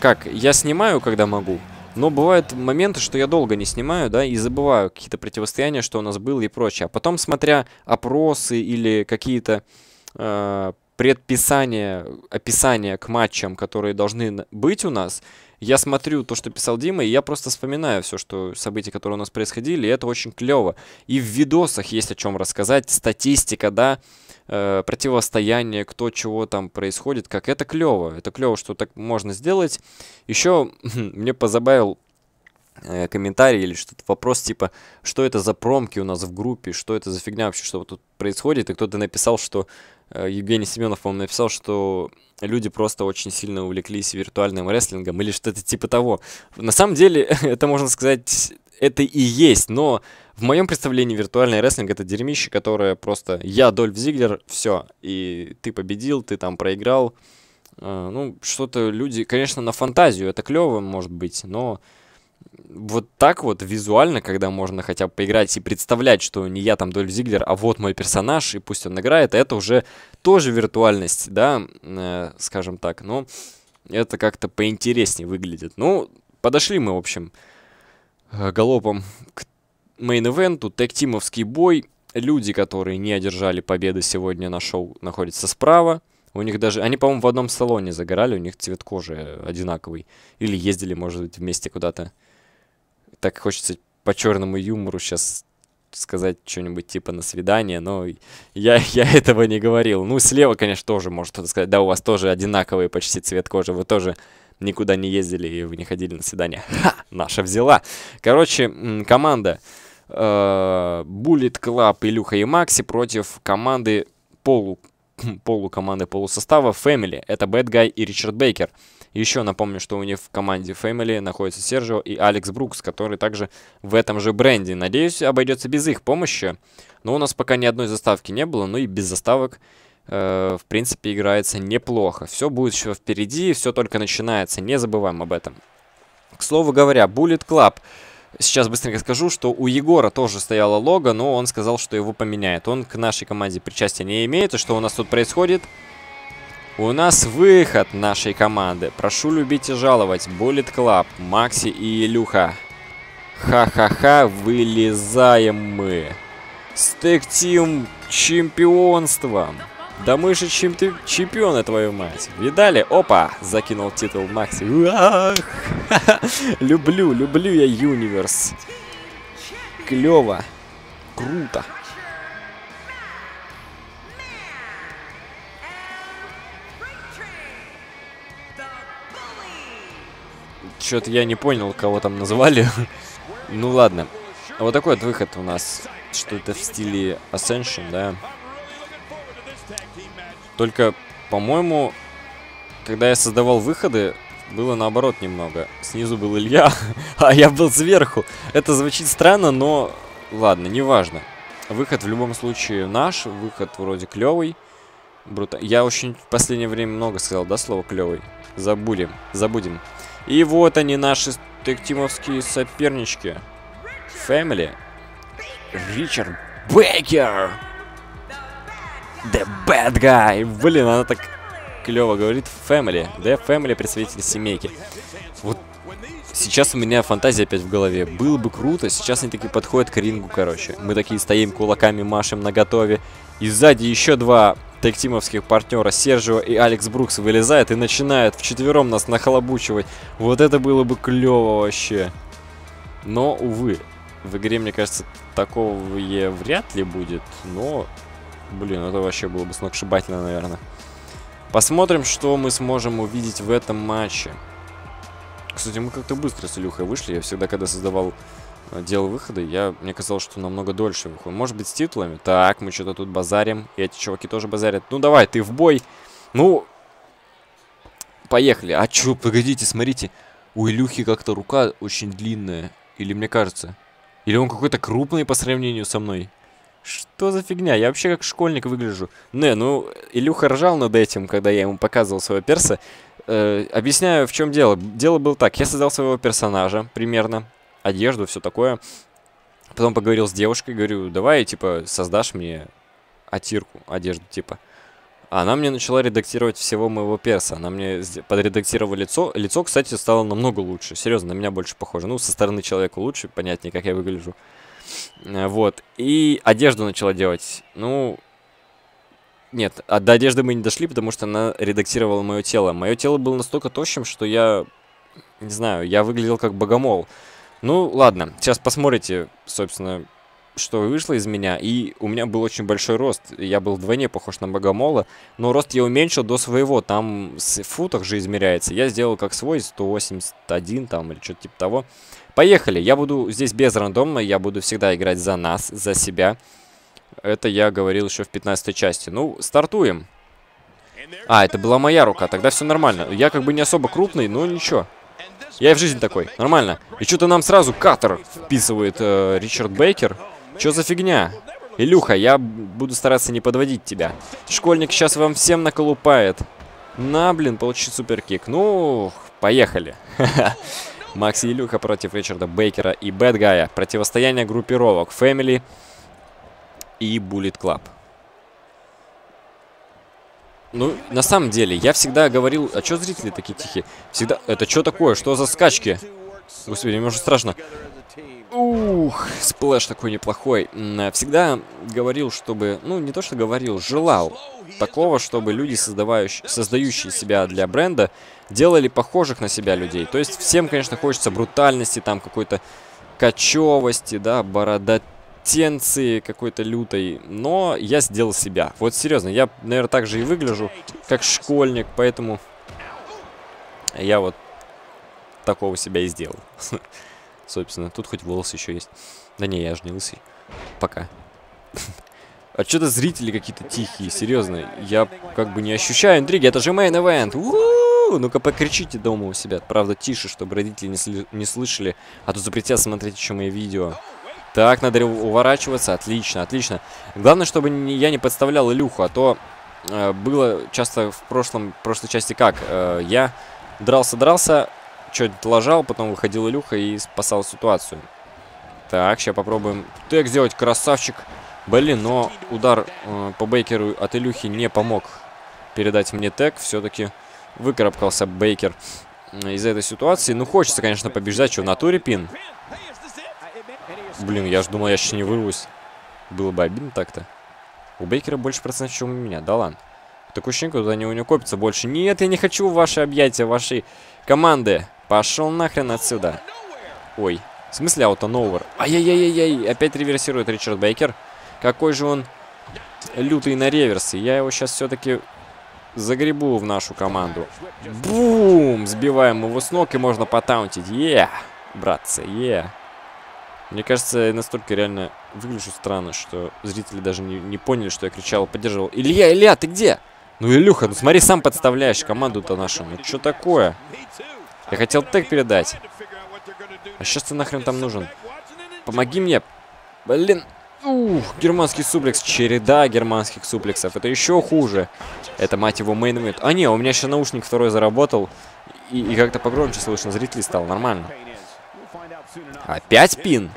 как, я снимаю, когда могу, но бывают моменты, что я долго не снимаю, да, и забываю какие-то противостояния, что у нас было и прочее. А потом, смотря опросы или какие-то э, предписания, описания к матчам, которые должны быть у нас, я смотрю то, что писал Дима, и я просто вспоминаю все, что события, которые у нас происходили, и это очень клево. И в видосах есть о чем рассказать, статистика, да, э, противостояние, кто чего там происходит, как это клево. Это клево, что так можно сделать. Еще мне позабавил э, комментарий или что-то вопрос типа, что это за промки у нас в группе, что это за фигня вообще, что тут происходит, и кто-то написал, что э, Евгений Семенов, по-моему, написал, что люди просто очень сильно увлеклись виртуальным рестлингом или что-то типа того. На самом деле, это можно сказать, это и есть, но в моем представлении виртуальный рестлинг это дерьмище, которое просто я Дольф Зиглер, все, и ты победил, ты там проиграл. Э, ну, что-то люди, конечно, на фантазию это клево, может быть, но вот так вот визуально, когда можно хотя бы поиграть и представлять, что не я там Дольф Зиглер, а вот мой персонаж, и пусть он играет, это уже тоже виртуальность, да, э, скажем так, но это как-то поинтереснее выглядит. Ну, подошли мы, в общем, э, галопом к мейн-ивенту, тег-тимовский бой. Люди, которые не одержали победы сегодня на шоу, находятся справа. У них даже... Они, по-моему, в одном салоне загорали, у них цвет кожи одинаковый. Или ездили, может быть, вместе куда-то так хочется по черному юмору сейчас сказать что-нибудь типа на свидание, но я, я этого не говорил. Ну, слева, конечно, тоже может кто-то сказать, да, у вас тоже одинаковый почти цвет кожи, вы тоже никуда не ездили и вы не ходили на свидание. Ха! Наша взяла. Короче, команда Bullet Club, Илюха и Макси против команды полу, полу команды полусостава Family. Это Bad Guy и Ричард Бейкер. Еще напомню, что у них в команде Family находится Серджио и Алекс Брукс, который также в этом же бренде. Надеюсь, обойдется без их помощи. Но у нас пока ни одной заставки не было, но и без заставок э, в принципе, играется неплохо. Все будет еще впереди, все только начинается, не забываем об этом. К слову говоря, Bullet Club. Сейчас быстренько скажу, что у Егора тоже стояло лого, но он сказал, что его поменяет. Он к нашей команде причастия не имеет. И что у нас тут происходит? У нас выход нашей команды. Прошу любить и жаловать. Bullet Club, Макси и Илюха. Ха-ха-ха, вылезаем мы. Стек Тим чемпионством. Да мы же чем ты чемпионы, твою мать. Видали? Опа! Закинул титул Макси. люблю, люблю я Юниверс. Клево. Круто. Что-то я не понял, кого там назвали. ну ладно. Вот такой вот выход у нас. Что это в стиле Ascension, да? Только, по-моему, когда я создавал выходы, было наоборот немного. Снизу был Илья, а я был сверху. Это звучит странно, но ладно, неважно. Выход в любом случае наш, выход вроде клевый. Брута. Я очень в последнее время много сказал, да, слово клевый. Забудем, забудем. И вот они, наши тектимовские сопернички. Family. Ричард Бейкер. The bad guy. Блин, она так клево говорит. Family. The family, представитель семейки. Вот сейчас у меня фантазия опять в голове. Было бы круто, сейчас они такие подходят к рингу, короче. Мы такие стоим, кулаками машем на готове. И сзади еще два тактимовских партнера Сержио и Алекс Брукс вылезают и начинают вчетвером нас нахлобучивать. Вот это было бы клево вообще. Но, увы, в игре, мне кажется, такого вряд ли будет. Но, блин, это вообще было бы сногсшибательно, наверное. Посмотрим, что мы сможем увидеть в этом матче. Кстати, мы как-то быстро с Илюхой вышли. Я всегда, когда создавал Э, делал выходы, я, мне казалось, что намного дольше выходит. Может быть, с титулами? Так, мы что-то тут базарим. И эти чуваки тоже базарят. Ну, давай, ты в бой. Ну, поехали. А чё, погодите, смотрите. У Илюхи как-то рука очень длинная. Или мне кажется? Или он какой-то крупный по сравнению со мной? Что за фигня? Я вообще как школьник выгляжу. Не, ну, Илюха ржал над этим, когда я ему показывал своего перса. Э, объясняю, в чем дело. Дело было так. Я создал своего персонажа примерно одежду, все такое. Потом поговорил с девушкой, говорю, давай, типа, создашь мне атирку, одежду, типа. А она мне начала редактировать всего моего перса. Она мне подредактировала лицо. Лицо, кстати, стало намного лучше. Серьезно, на меня больше похоже. Ну, со стороны человека лучше, понятнее, как я выгляжу. Э, вот. И одежду начала делать. Ну, нет, а до одежды мы не дошли, потому что она редактировала мое тело. Мое тело было настолько тощим, что я, не знаю, я выглядел как богомол. Ну, ладно, сейчас посмотрите, собственно, что вышло из меня. И у меня был очень большой рост. Я был вдвойне похож на богомола. Но рост я уменьшил до своего. Там в футах же измеряется. Я сделал как свой, 181 там или что-то типа того. Поехали. Я буду здесь без рандома. Я буду всегда играть за нас, за себя. Это я говорил еще в 15 части. Ну, стартуем. А, это была моя рука. Тогда все нормально. Я как бы не особо крупный, но ничего. Я и в жизни такой. Нормально. И что-то нам сразу катер вписывает э, Ричард Бейкер. Что за фигня? Илюха, я буду стараться не подводить тебя. Школьник сейчас вам всем наколупает. На, блин, получит суперкик. Ну, поехали. Макс и Илюха против Ричарда Бейкера и Бэтгая. Противостояние группировок Family и Bullet Club. Ну, на самом деле, я всегда говорил... А что зрители такие тихие? Всегда... Это что такое? Что за скачки? Господи, мне уже страшно. Ух, splash такой неплохой. Всегда говорил, чтобы... Ну, не то, что говорил, желал такого, чтобы люди, создающие себя для бренда, делали похожих на себя людей. То есть всем, конечно, хочется брутальности, там какой-то качковости, да, бородатенции какой-то лютой, но я сделал себя. Вот серьезно, я, наверное, так же и выгляжу, как школьник, поэтому я вот такого себя и сделал. Собственно, тут хоть волосы еще есть. Да не, я же не лысый. Пока. А что-то зрители какие-то тихие, серьезно. Я как бы не ощущаю интриги, это же main Ну-ка покричите дома у себя. Правда, тише, чтобы родители не, не слышали, а то запретят смотреть еще мои видео. Так, надо уворачиваться. Отлично, отлично. Главное, чтобы я не подставлял Илюху, а то э, было часто в прошлом, прошлой части как. Э, я дрался-дрался, что-то ложал, потом выходил Илюха и спасал ситуацию. Так, сейчас попробуем тег сделать, красавчик. Блин, но удар э, по Бейкеру от Илюхи не помог передать мне тег. Все-таки выкарабкался Бейкер из этой ситуации. Ну, хочется, конечно, побеждать. Что, в натуре пин? Блин, я же думал, я сейчас не вырвусь. Было бы обидно так-то. У Бейкера больше процентов, чем у меня. Да ладно. Такое ощущение, куда у него копится больше. Нет, я не хочу ваши объятия, вашей команды. Пошел нахрен отсюда. Ой. В смысле аутоновер? Ай-яй-яй-яй. Опять реверсирует Ричард Бейкер. Какой же он лютый на реверсе. Я его сейчас все-таки загребу в нашу команду. Бум! Сбиваем его с ног и можно потаунтить. Е! Братцы, е! Мне кажется, я настолько реально выгляжу странно, что зрители даже не, не поняли, что я кричал, поддерживал. Илья, Илья, ты где? Ну, Илюха, ну смотри, сам подставляешь команду-то нашу. Ну, что такое? Я хотел тег передать. А сейчас ты нахрен там нужен? Помоги мне. Блин. Ух, германский суплекс. Череда германских суплексов. Это еще хуже. Это, мать его, мейн А не, у меня еще наушник второй заработал. И, и как-то погромче слышно, зрителей стало. Нормально. Опять пин?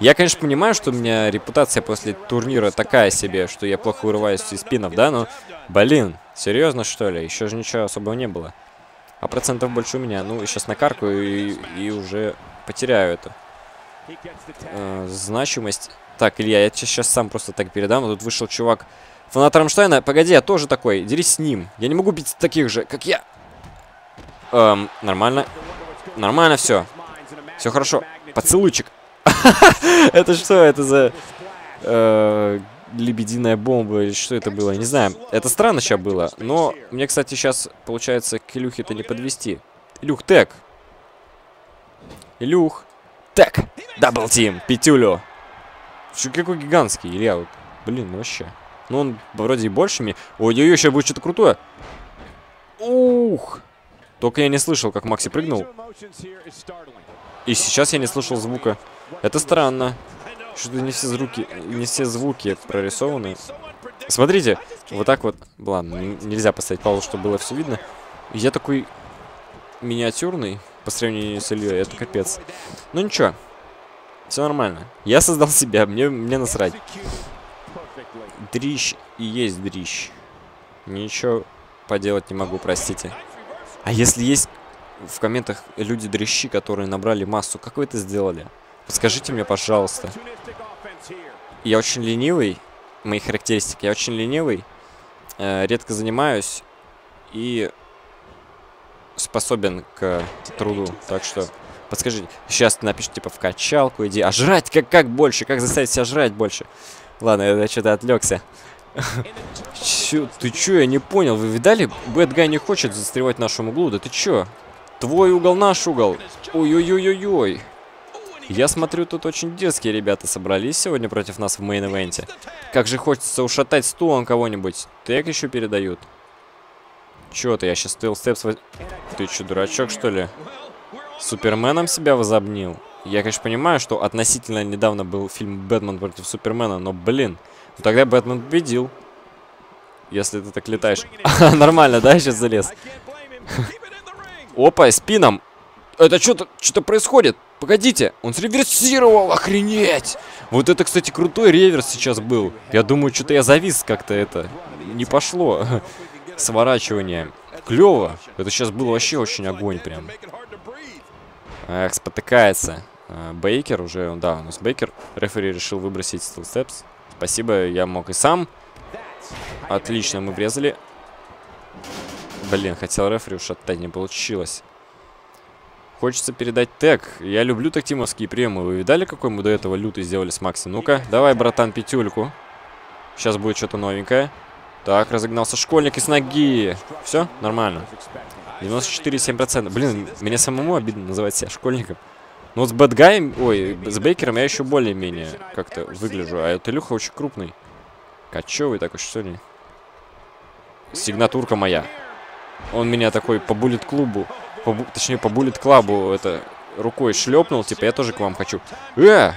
Я, конечно, понимаю, что у меня репутация после турнира такая себе, что я плохо вырываюсь из пинов, да, но, блин, серьезно, что ли? Еще же ничего особого не было. А процентов больше у меня. Ну, сейчас накаркаю и, и уже потеряю эту э, значимость. Так, Илья, я тебе сейчас сам просто так передам. Тут вышел чувак фанат Рамштайна. Погоди, я тоже такой. Дерись с ним. Я не могу бить таких же, как я. Эм, нормально. Нормально все. Все хорошо. Поцелуйчик. Это что? Это за... Э, лебединая бомба или что это было? Не знаю. Это странно сейчас было. Но мне, кстати, сейчас, получается, к Илюхе-то не подвести. Илюх, тег. Илюх. Тег. Дабл тим. Петюлю. Что какой гигантский, Илья. Вот. Блин, ну вообще. Ну он вроде и большими. Ой-ой-ой, сейчас будет что-то крутое. Ух. Только я не слышал, как Макси прыгнул. И сейчас я не слышал звука. Это странно. Что-то не все звуки, не все звуки прорисованы. Смотрите, вот так вот. Ладно, нельзя поставить паузу, чтобы было все видно. Я такой миниатюрный по сравнению с Ильей. Это капец. Ну ничего. Все нормально. Я создал себя, мне, мне насрать. Дрищ и есть дрищ. Ничего поделать не могу, простите. А если есть в комментах люди-дрищи, которые набрали массу, как вы это сделали? Подскажите мне, пожалуйста. Я очень ленивый. Мои характеристики. Я очень ленивый. Э, редко занимаюсь. И способен к труду. Так что подскажите. Сейчас напишите типа в качалку иди. А жрать как, как больше? Как заставить себя жрать больше? Ладно, я что-то отвлекся. Чё, ты чё, я не понял. Вы видали? Bad Guy не хочет застревать в нашем углу. Да ты чё? Твой угол, наш угол. Ой-ой-ой-ой-ой. Я смотрю, тут очень детские ребята собрались сегодня против нас в main event е. Как же хочется ушатать стулом кого-нибудь. Тег еще передают. Чё ты, я сейчас steel steps... Воз... Ты чё, дурачок, что ли? Суперменом себя возомнил? Я, конечно, понимаю, что относительно недавно был фильм «Бэтмен против Супермена», но, блин, ну тогда Бэтмен победил. Если ты так летаешь. Нормально, да, сейчас залез? Опа, спином. Это что-то что происходит. Погодите, он среверсировал, охренеть! Вот это, кстати, крутой реверс сейчас был. Я думаю, что-то я завис как-то это. Не пошло. Сворачивание. Клево. Это сейчас было вообще очень огонь прям. Эх, спотыкается. А, Бейкер уже, да, у нас Бейкер. Рефери решил выбросить стил степс. Спасибо, я мог и сам. Отлично, мы врезали. Блин, хотел рефери ушатать, не получилось. Хочется передать тег. Я люблю тактимовские приемы. Вы видали, какой мы до этого лютый сделали с Макси? Ну-ка, давай, братан, пятюльку. Сейчас будет что-то новенькое. Так, разогнался школьник из ноги. Все, нормально. 94,7%. Блин, мне самому обидно называть себя школьником. Но с Бэтгаем, ой, с Бейкером я еще более-менее как-то выгляжу. А этот Илюха очень крупный. Кочевый такой, что ли? Сигнатурка моя. Он меня такой по буллет-клубу точнее, по Буллет Клабу это рукой шлепнул, типа, я тоже к вам хочу. Э!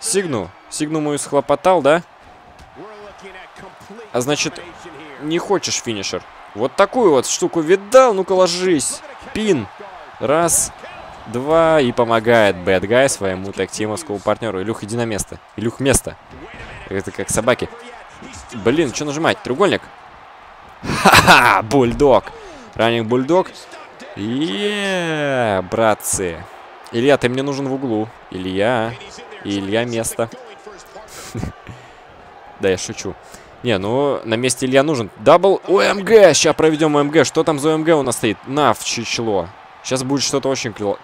Сигну. Сигну мою схлопотал, да? А значит, не хочешь финишер. Вот такую вот штуку видал? Ну-ка ложись. Пин. Раз, два. И помогает Бэт Гай своему тактимовскому партнеру. Илюх, иди на место. Илюх, место. Это как собаки. Блин, что нажимать? Треугольник? Ха-ха! Бульдог. Ранник бульдог. Еее, братцы. Илья, ты мне нужен в углу. Илья. Илья место. Да, я шучу. Не, ну, на месте Илья нужен. Double OMG. Сейчас проведем OMG. Что там за OMG у нас стоит? На, в число. Сейчас будет что-то очень клево.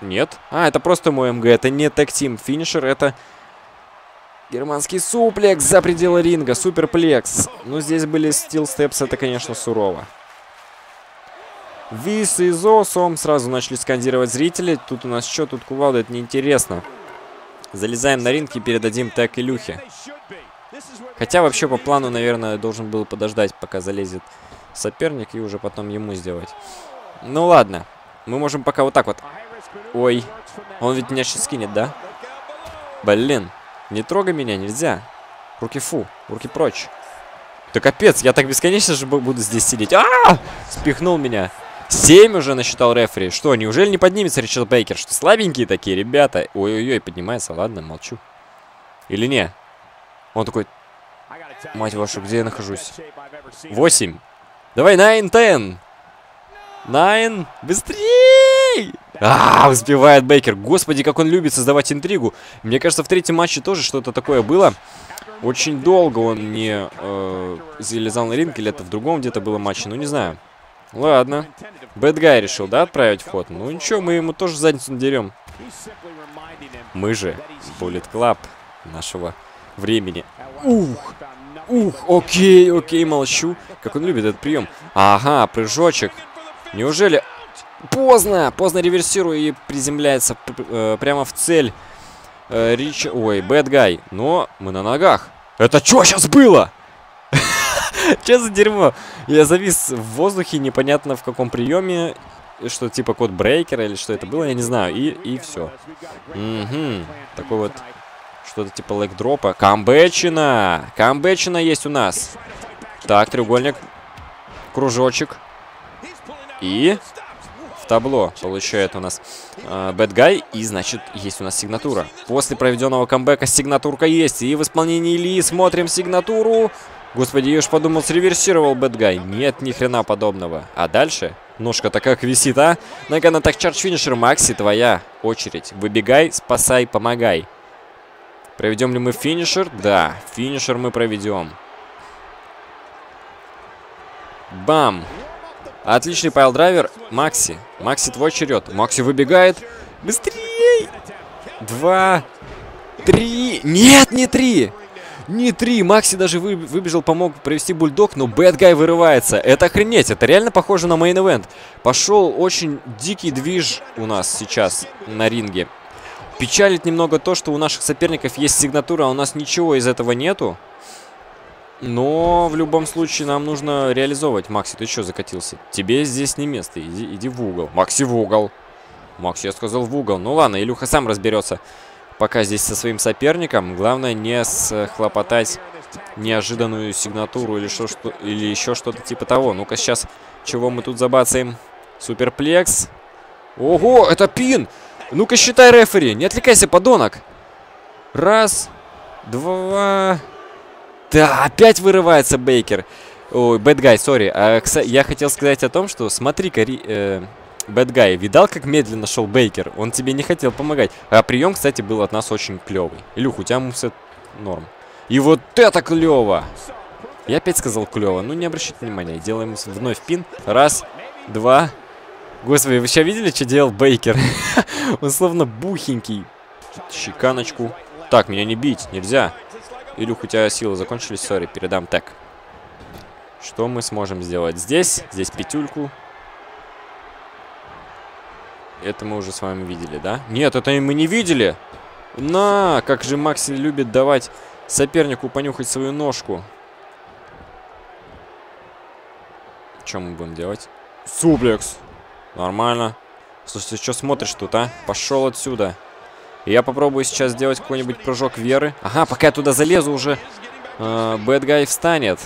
Нет. А, это просто мой OMG. Это не tag team finisher. Это германский суплекс за пределы ринга. Суперплекс. Ну, здесь были steel steps. Это, конечно, сурово. This is awesome сразу начали скандировать зрители. Тут у нас что? Тут кувалда, это неинтересно. Залезаем на ринг и передадим тег Илюхе. Хотя вообще по плану, наверное, должен был подождать, пока залезет соперник, и уже потом ему сделать. Ну ладно. Мы можем пока вот так вот. Ой. Он ведь меня сейчас скинет, да? Блин. Не трогай меня, нельзя. Руки фу. Руки прочь. Да капец, я так бесконечно же буду здесь сидеть. А, -а, -а! Спихнул меня. Семь уже насчитал рефери. Что, неужели не поднимется Ричард Бейкер? Что, слабенькие такие ребята? Ой-ой-ой, поднимается. Ладно, молчу. Или не? Он такой... Мать вашу, где я нахожусь? Восемь. Давай, nine, ten. Найн, быстрей! А, успевает Бейкер. Господи, как он любит создавать интригу. Мне кажется, в третьем матче тоже что-то такое было. Очень долго он не э, залезал на ринг, или это в другом где-то было матче, ну не знаю. Ладно. Бэтгай решил, да, отправить вход? Ну ничего, мы ему тоже задницу надерем. Мы же Bullet Club нашего времени. Ух! Ух, окей, окей, молчу. Как он любит этот прием. Ага, прыжочек. Неужели... Поздно! Поздно реверсирую и приземляется э, прямо в цель. Э, Рич... Ой, Бэд Гай. Но мы на ногах. Это что сейчас было? Что за дерьмо? Я завис в воздухе, непонятно в каком приеме. Что типа код брейкера или что это было, я не знаю. И, и все. Угу. Такой вот что-то типа лэг-дропа. Камбэчина! Камбэчина есть у нас. Так, треугольник. Кружочек. И в табло получает у нас Бэтгай. Uh, и, значит, есть у нас сигнатура. После проведенного камбэка сигнатурка есть. И в исполнении Ли смотрим сигнатуру. Господи, я уж подумал, среверсировал Бэтгай. Нет, ни хрена подобного. А дальше? Ножка-то как висит, а? Нога так charge finisher. Макси, твоя очередь. Выбегай, спасай, помогай. Проведем ли мы finisher? Да, finisher мы проведем. Бам! Отличный piledriver. Макси. Макси, твой черед. Макси выбегает. Быстрее! Два. Три. Нет, не три. Не три. Макси даже вы, выбежал, помог провести бульдог, но Bad Guy вырывается. Это охренеть. Это реально похоже на main event. Пошел очень дикий движ у нас сейчас на ринге. Печалит немного то, что у наших соперников есть сигнатура, а у нас ничего из этого нету. Но в любом случае нам нужно реализовывать. Макси, ты что закатился? Тебе здесь не место. Иди, иди в угол. Макси в угол. Макси, я сказал в угол. Ну ладно, Илюха сам разберется. Пока здесь со своим соперником. Главное не схлопотать неожиданную сигнатуру или, что, что, или еще что-то типа того. Ну-ка сейчас, чего мы тут забацаем? Суперплекс. Ого, это pin! Ну-ка считай рефери. Не отвлекайся, подонок. Раз, два... Да, опять вырывается Бейкер. Ой, Bad Guy, sorry. А, я хотел сказать о том, что смотри-ка, э, Bad Guy, видал, как медленно шел Бейкер? Он тебе не хотел помогать. А прием, кстати, был от нас очень клевый. Илюх, у тебя moveset норм. И вот это клево! Я опять сказал клево. Ну, не обращайте внимания. Делаем вновь пин. Раз, два. Господи, вы сейчас видели, что делал Бейкер? Он словно бухенький. Чеканочку. Так, меня не бить, нельзя. Илюх, у тебя силы закончились, сори, передам так. Что мы сможем сделать здесь? Здесь пятюльку. Это мы уже с вами видели, да? Нет, это мы не видели. На, как же Макси любит давать сопернику понюхать свою ножку. Что мы будем делать? Суплекс. Нормально. Слушайте, что смотришь тут, а? Пошел отсюда. Я попробую сейчас сделать какой-нибудь прыжок веры. Ага, пока я туда залезу, уже Бэтгай встанет.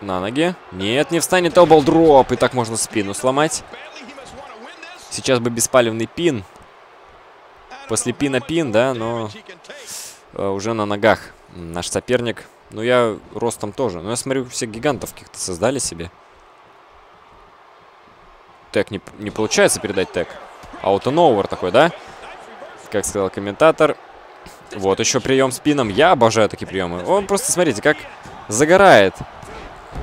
На ноги. Нет, не встанет дроп. И так можно спину сломать. Сейчас бы беспалевный пин. После пина пин, да, но э, уже на ногах наш соперник. Ну, я ростом тоже. Но я смотрю, все гигантов каких-то создали себе. Тег не, не получается передать тег. Аутоновер такой, да? как сказал комментатор. Вот еще прием спином. Я обожаю такие приемы. Он просто, смотрите, как загорает.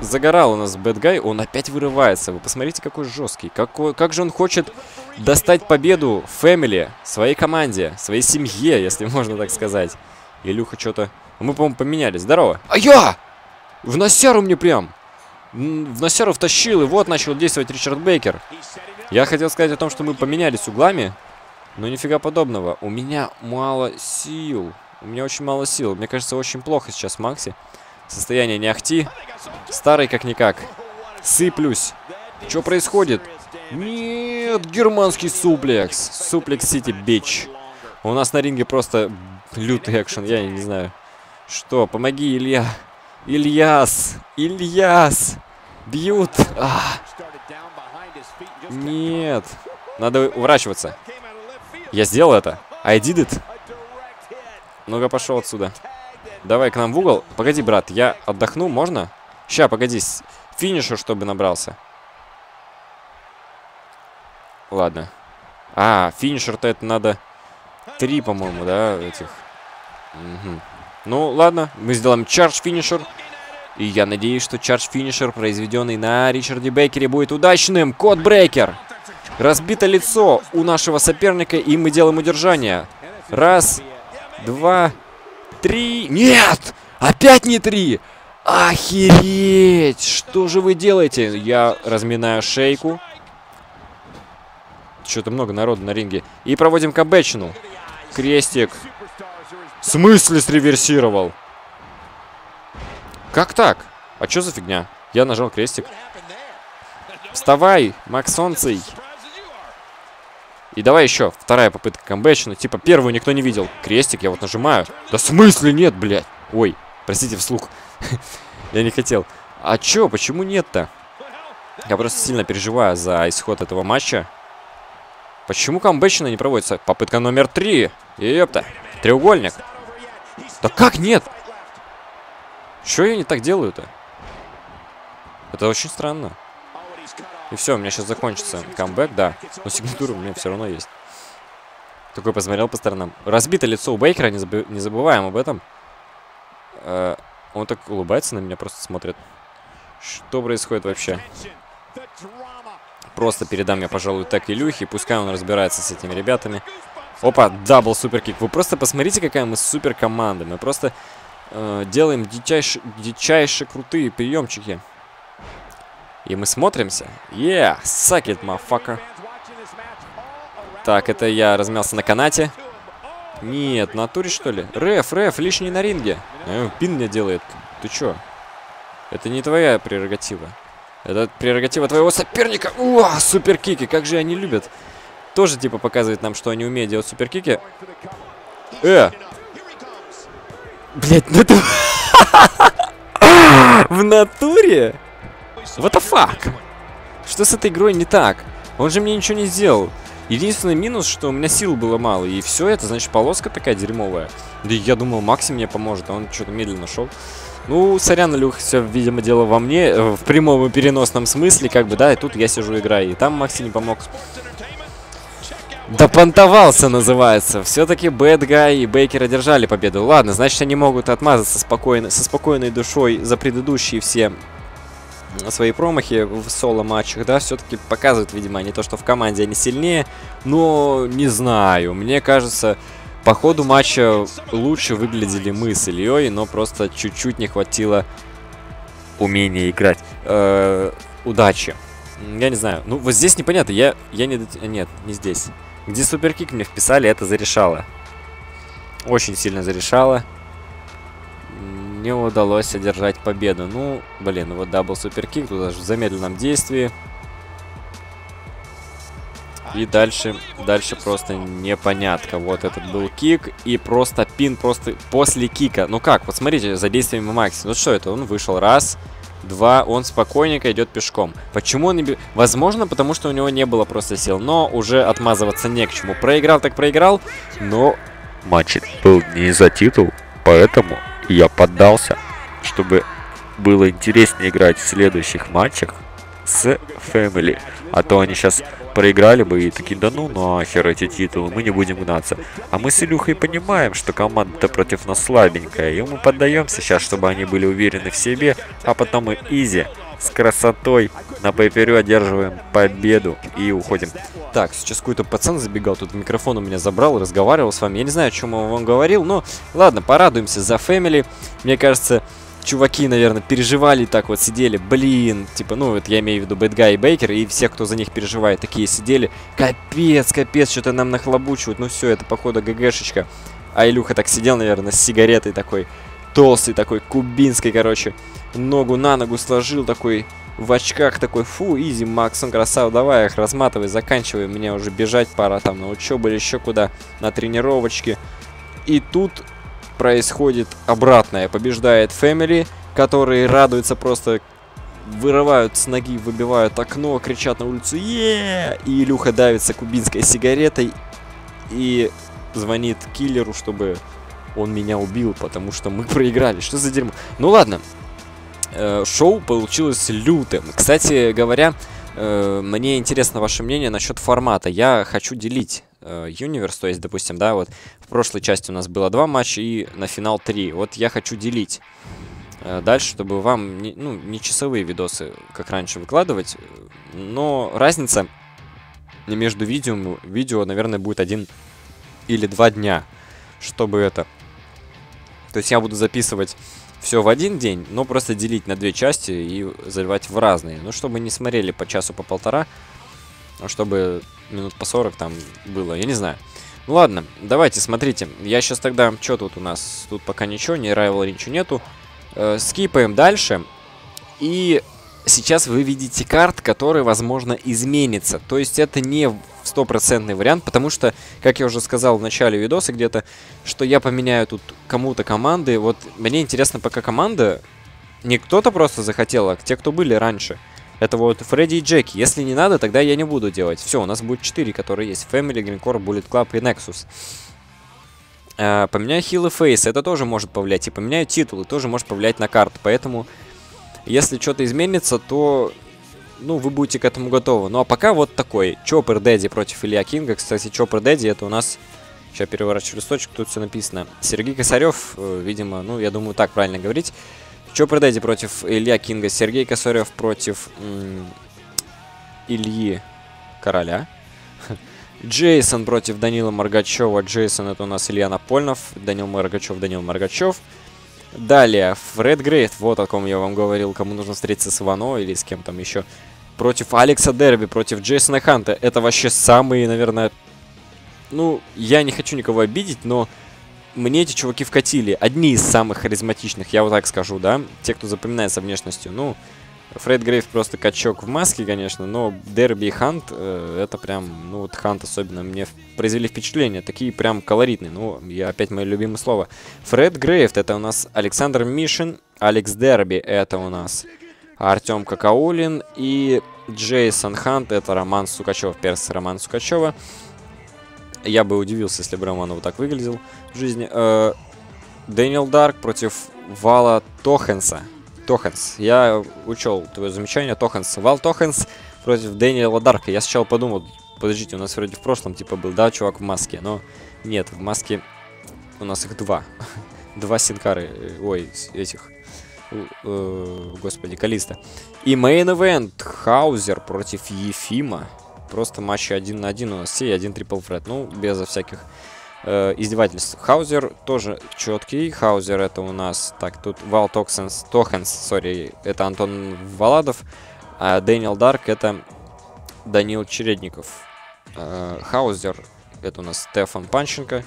Загорал у нас Бэтгай. Он опять вырывается. Вы посмотрите, какой жесткий. Какой, как же он хочет достать победу Фэмили, своей команде, своей семье, если можно так сказать. Илюха что-то... Мы, по-моему, поменялись. Здорово. А я! В Насяру мне прям. В Насяру втащил, и вот начал действовать Ричард Бейкер. Я хотел сказать о том, что мы поменялись углами. Но нифига подобного. У меня мало сил. У меня очень мало сил. Мне кажется, очень плохо сейчас Макси. Состояние не ахти. Старый как-никак. Сыплюсь. Что происходит? Нет, германский суплекс. Суплекс Сити, бич. У нас на ринге просто лютый экшен, я не знаю. Что, помоги, Илья. Ильяс! Ильяс! Бьют! А! Нет. Надо уворачиваться. Я сделал это. I did it. Ну-ка, пошел отсюда. Давай к нам в угол. Погоди, брат, я отдохну, можно? Ща, погоди. Финишер, чтобы набрался. Ладно. А, финишер-то это надо... Три, по-моему, да, этих. Угу. Ну, ладно, мы сделаем чардж финишер. И я надеюсь, что чардж финишер, произведенный на Ричарде Бейкере, будет удачным. Код брейкер. Разбито лицо у нашего соперника, и мы делаем удержание. Раз, два, три. Нет! Опять не три! Охереть! Что же вы делаете? Я разминаю шейку. Что-то много народу на ринге. И проводим кабечину. Крестик. В смысле среверсировал? Как так? А что за фигня? Я нажал крестик. Вставай, Максонций. И давай еще. Вторая попытка камбэчина. Типа первую никто не видел. Крестик я вот нажимаю. Да в смысле нет, блядь? Ой, простите вслух. я не хотел. А чё, почему нет-то? Я просто сильно переживаю за исход этого матча. Почему камбэчина не проводится? Попытка номер три. Ёпта. Треугольник. Да как нет? Что я не так делаю-то? Это очень странно. И все, у меня сейчас закончится камбэк, да. Но сигнатура у меня все равно есть. Такой посмотрел по сторонам. Разбито лицо у Бейкера, не, забы не забываем об этом. Э он так улыбается на меня, просто смотрит. Что происходит вообще? Просто передам я, пожалуй, так Илюхе. Пускай он разбирается с этими ребятами. Опа, double superkick. Вы просто посмотрите, какая мы супер команда. Мы просто э, делаем дичайше, дичайше крутые приемчики. И мы смотримся. Yeah, suck it, motherfucker. Так, это я размялся на канате. Нет, на туре что ли? Реф, реф, лишний на ринге. Э, пин мне делает. Ты чё? Это не твоя прерогатива. Это прерогатива твоего соперника. О, суперкики, как же они любят. Тоже, типа, показывает нам, что они умеют делать суперкики. Э! Блять, ну это... В натуре? What the fuck? Что с этой игрой не так? Он же мне ничего не сделал. Единственный минус, что у меня сил было мало. И все это, значит, полоска такая дерьмовая. Да я думал, Макси мне поможет, а он что-то медленно шел. Ну, сорян, Илюх, все, видимо, дело во мне, э, в прямом и переносном смысле, как бы, да, и тут я сижу играю, и там Макси не помог. Допонтовался, называется. Все-таки Бэд Гай и Бейкер одержали победу. Ладно, значит, они могут отмазаться спокойно, со спокойной душой за предыдущие все свои промахи в соло-матчах, да, все-таки показывают, видимо, они то, что в команде они сильнее, но не знаю, мне кажется, по ходу матча лучше выглядели мы с Ильей, но просто чуть-чуть не хватило умения играть. Э -э удачи. Я не знаю. Ну, вот здесь непонятно. Я, я не... Нет, не здесь. Где суперкик мне вписали, это зарешало. Очень сильно зарешало. Не удалось одержать победу. Ну, блин, вот double superkick. Тут даже в замедленном действии. И дальше, дальше просто непонятно. Вот этот был kick. И просто pin просто после kick а. Ну как, вот смотрите, за действиями Макси. Ну что это? Он вышел раз, два. Он спокойненько идет пешком. Почему он. Возможно, потому что у него не было просто сил. Но уже отмазываться не к чему. Проиграл так проиграл. Но матч был не за титул. Поэтому я поддался, чтобы было интереснее играть в следующих матчах с Family. А то они сейчас проиграли бы и такие, да ну нахер эти титулы, мы не будем гнаться. А мы с Илюхой понимаем, что команда-то против нас слабенькая, и мы поддаемся сейчас, чтобы они были уверены в себе, а потом мы изи, с красотой на пейперю одерживаем победу и уходим. Так, сейчас какой-то пацан забегал, тут микрофон у меня забрал, разговаривал с вами. Я не знаю, о чем он вам говорил, но ладно, порадуемся за Family. Мне кажется, чуваки, наверное, переживали так вот, сидели, блин, типа, ну, вот я имею в виду Бэтгай и Бейкер, и все, кто за них переживает, такие сидели, капец, капец, что-то нам нахлобучивают, ну все, это, походу, ГГшечка. А Илюха так сидел, наверное, с сигаретой такой, толстый такой, кубинский, короче. Ногу на ногу сложил такой, в очках такой, фу, изи, Максон, красава, давай их разматывай, заканчивай, мне уже бежать пора там на учебу или еще куда, на тренировочки. И тут происходит обратное, побеждает Family, которые радуются просто, вырывают с ноги, выбивают окно, кричат на улицу е И Илюха давится кубинской сигаретой и звонит киллеру, чтобы он меня убил, потому что мы проиграли. Что за дерьмо? Ну ладно, э, шоу получилось лютым. Кстати говоря, э, мне интересно ваше мнение насчет формата. Я хочу делить Universe, то есть, допустим, да, вот в прошлой части у нас было два матча и на финал три. Вот я хочу делить э, дальше, чтобы вам не, ну, не часовые видосы, как раньше, выкладывать, но разница между видео, видео, наверное, будет один или два дня, чтобы это... То есть я буду записывать все в один день, но просто делить на две части и заливать в разные. Ну, чтобы не смотрели по часу, по полтора, а чтобы минут по 40 там было, я не знаю. Ну ладно, давайте, смотрите. Я сейчас тогда... Что тут у нас? Тут пока ничего, ни Rivalry, ничего нету. Э, скипаем дальше. И сейчас вы видите карт, который, возможно, изменится. То есть это не стопроцентный вариант, потому что, как я уже сказал в начале видоса где-то, что я поменяю тут кому-то команды. Вот мне интересно, пока команда не кто-то просто захотел, а те, кто были раньше. Это вот Фредди и Джеки. Если не надо, тогда я не буду делать. Все, у нас будет 4, которые есть. Family, Greencore, Bullet Club и Nexus. Э, поменяю хилы фейс, это тоже может повлиять. И поменяю титулы, тоже может повлиять на карту. Поэтому, если что-то изменится, то ну, вы будете к этому готовы. Ну, а пока вот такой. Чоппер Дэдди против Илья Кинга. Кстати, Чоппер Дэдди это у нас... Сейчас переворачиваю листочек, тут все написано. Сергей Косарев, э, видимо, ну, я думаю, так правильно говорить. Чоппер Дэдди против Илья Кинга. Сергей Косарев против Ильи Короля. Джейсон против Данила Маргачева. Джейсон это у нас Илья Напольнов. Данил Маргачев, Данил Маргачев. Далее, Фред Грейт, вот о ком я вам говорил, кому нужно встретиться с Ивано или с кем там еще против Алекса Дерби, против Джейсона Ханта. Это вообще самые, наверное... Ну, я не хочу никого обидеть, но мне эти чуваки вкатили. Одни из самых харизматичных, я вот так скажу, да? Те, кто запоминается внешностью. Ну, Фред Грейв просто качок в маске, конечно, но Дерби и Хант, э, это прям, ну вот Хант особенно, мне произвели впечатление, такие прям колоритные, ну, я опять мое любимое слово. Фред Грейв, это у нас Александр Мишин, Алекс Дерби, это у нас Артем Какаулин и Джейсон Хант, это Роман Сукачев, перс Роман Сукачева. Я бы удивился, если бы Роман вот так выглядел в жизни. Э, Дэниел Дарк против Вала Тохенса. Тохенс. Я учел твое замечание. Тохенс. Вал Тохенс против Дэниела Дарка. Я сначала подумал, подождите, у нас вроде в прошлом типа был, да, чувак в маске. Но нет, в маске у нас их два. два Син Кары. Э, ой, этих э, господи, Калисто. И main event Хаузер против Ефима. Просто матчи один на один у нас все, один triple threat. Ну, безо всяких э, издевательств. Хаузер тоже четкий. Хаузер это у нас... Так, тут Вал Токсенс, Тохенс, сори, это Антон Валадов. А Дэниел Дарк это Данил Чередников. Э, Хаузер это у нас Стефан Панченко.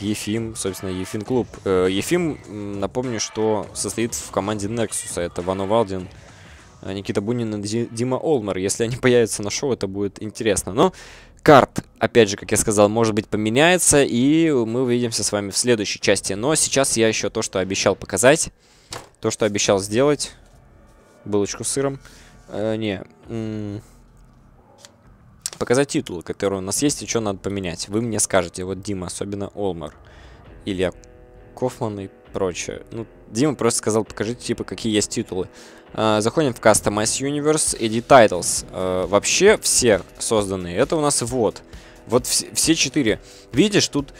Ефим, собственно, Ефим клуб. Э, Ефим, напомню, что состоит в команде Nexus. Это Вано Валдин, Никита Бунин и Дима Олмар. Если они появятся на шоу, это будет интересно. Но карт, опять же, как я сказал, может быть поменяется. И мы увидимся с вами в следующей части. Но сейчас я еще то, что обещал показать. То, что обещал сделать. Булочку с сыром. Э, не показать титулы, которые у нас есть, и что надо поменять. Вы мне скажете, вот Дима, особенно Олмар, Илья Кофман и прочее. Ну, Дима просто сказал, покажите, типа, какие есть титулы. Uh, заходим в Customize Universe, Edit Titles. Uh, вообще все созданные, это у нас вот. Вот вс все четыре. Видишь, тут,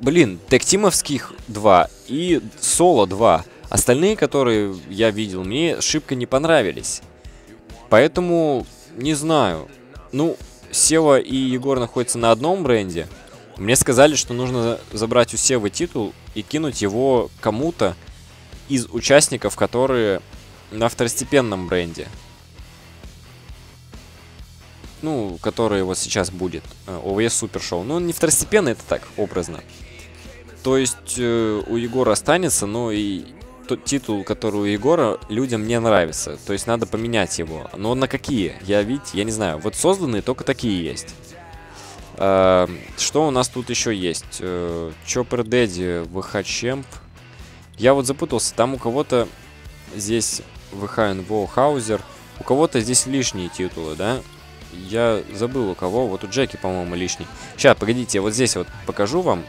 блин, тектимовских два и соло два. Остальные, которые я видел, мне шибко не понравились. Поэтому, не знаю. Ну, Сева и Егор находятся на одном бренде. Мне сказали, что нужно забрать у Севы титул и кинуть его кому-то из участников, которые на второстепенном бренде. Ну, который вот сейчас будет. ОВС Супер Шоу. Ну, не второстепенный, это так, образно. То есть э, у Егора останется, но и тот титул, который у Егора, людям не нравится. То есть надо поменять его. Но на какие? Я ведь, я не знаю. Вот созданные только такие есть. Э, что у нас тут еще есть? Э, Chopper Daddy, VH Champ. Я вот запутался. Там у кого-то здесь NVO Хаузер. У кого-то здесь лишние титулы, да? Я забыл у кого. Вот у Джеки, по-моему, лишний. Сейчас, погодите, вот здесь вот покажу вам.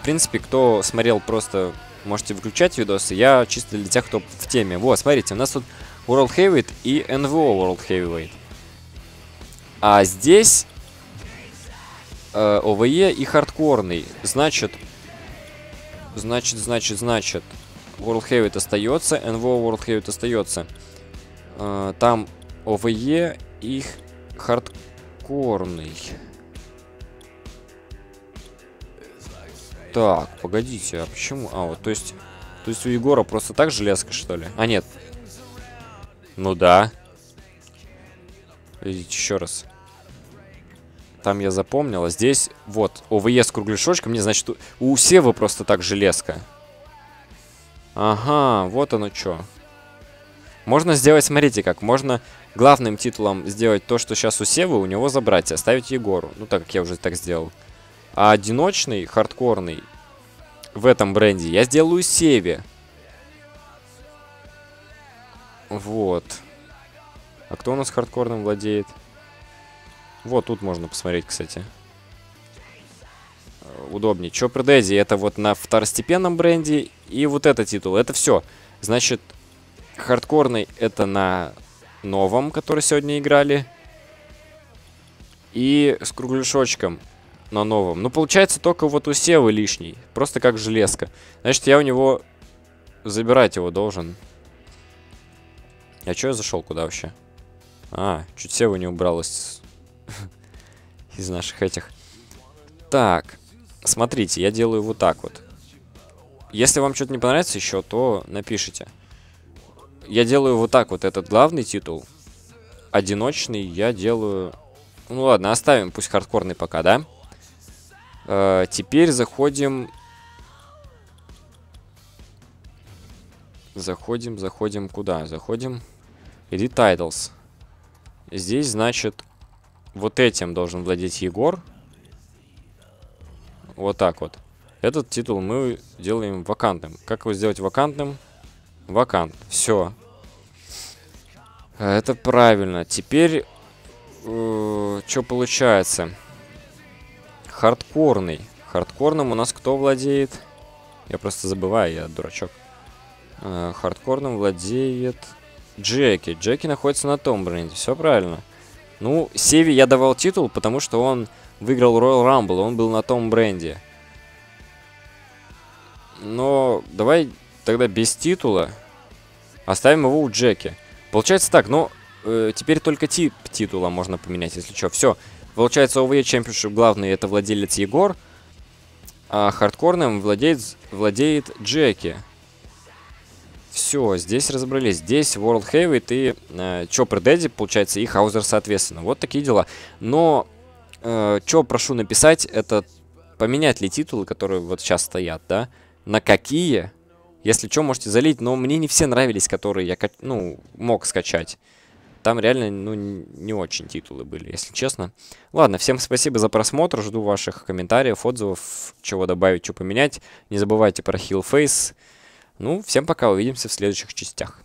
В принципе, кто смотрел просто... Можете выключать видосы. Я чисто для тех, кто в теме. Вот, смотрите, у нас тут World Heavyweight и NVO World Heavyweight. А здесь э, ОВЕ и хардкорный. Значит, значит, значит, значит, World Heavyweight остается, NVO World Heavyweight остается. Э, там ОВЕ и хардкорный. Так, погодите, а почему? А, вот, то есть... То есть у Егора просто так железка, что ли? А, нет. Ну да. Видите, еще раз. Там я запомнил. А здесь, вот, ОВЕ с кругляшочком. Не, значит, у Севы просто так железка. Ага, вот оно что. Можно сделать, смотрите как, можно главным титулом сделать то, что сейчас у Севы, у него забрать и оставить Егору. Ну, так как я уже так сделал. А одиночный, хардкорный, в этом бренде я сделаю Севе. Вот. А кто у нас хардкорным владеет? Вот тут можно посмотреть, кстати. Удобнее. Chopper Daddy это вот на второстепенном бренде. И вот этот титул. Это все. Значит, хардкорный это на новом, который сегодня играли. И с кругляшочком на новом. Ну, получается, только вот у Севы лишний. Просто как железка. Значит, я у него забирать его должен. А что я зашел куда вообще? А, чуть Сева не убрал из, из наших этих. Так, смотрите, я делаю вот так вот. Если вам что-то не понравится еще, то напишите. Я делаю вот так вот этот главный титул. Одиночный я делаю... Ну ладно, оставим, пусть хардкорный пока, да? Э, теперь заходим... Заходим, заходим куда? Заходим... Edit Titles. Здесь, значит, вот этим должен владеть Егор. Вот так вот. Этот титул мы делаем вакантным. Как его сделать вакантным? Вакант. Все. Это правильно. Теперь, э, что получается? Хардкорный. Хардкорным у нас кто владеет? Я просто забываю, я дурачок. Э, хардкорным владеет Джеки. Джеки находится на том бренде. Все правильно. Ну, Севи я давал титул, потому что он выиграл Royal Rumble. Он был на том бренде. Но давай тогда без титула оставим его у Джеки. Получается так, но э, теперь только тип титула можно поменять, если что. Все. Получается, OVE Championship главный это владелец Егор, а хардкорным владеет, владеет Джеки. Все, здесь разобрались. Здесь World Heavyweight и э, Chopper Daddy, получается, и Хаузер, соответственно. Вот такие дела. Но, э, что прошу написать, это поменять ли титулы, которые вот сейчас стоят, да? На какие? Если что, можете залить. Но мне не все нравились, которые я, ну, мог скачать. Там реально, ну, не очень титулы были, если честно. Ладно, всем спасибо за просмотр. Жду ваших комментариев, отзывов, чего добавить, что поменять. Не забывайте про Heal Face. Ну, всем пока, увидимся в следующих частях.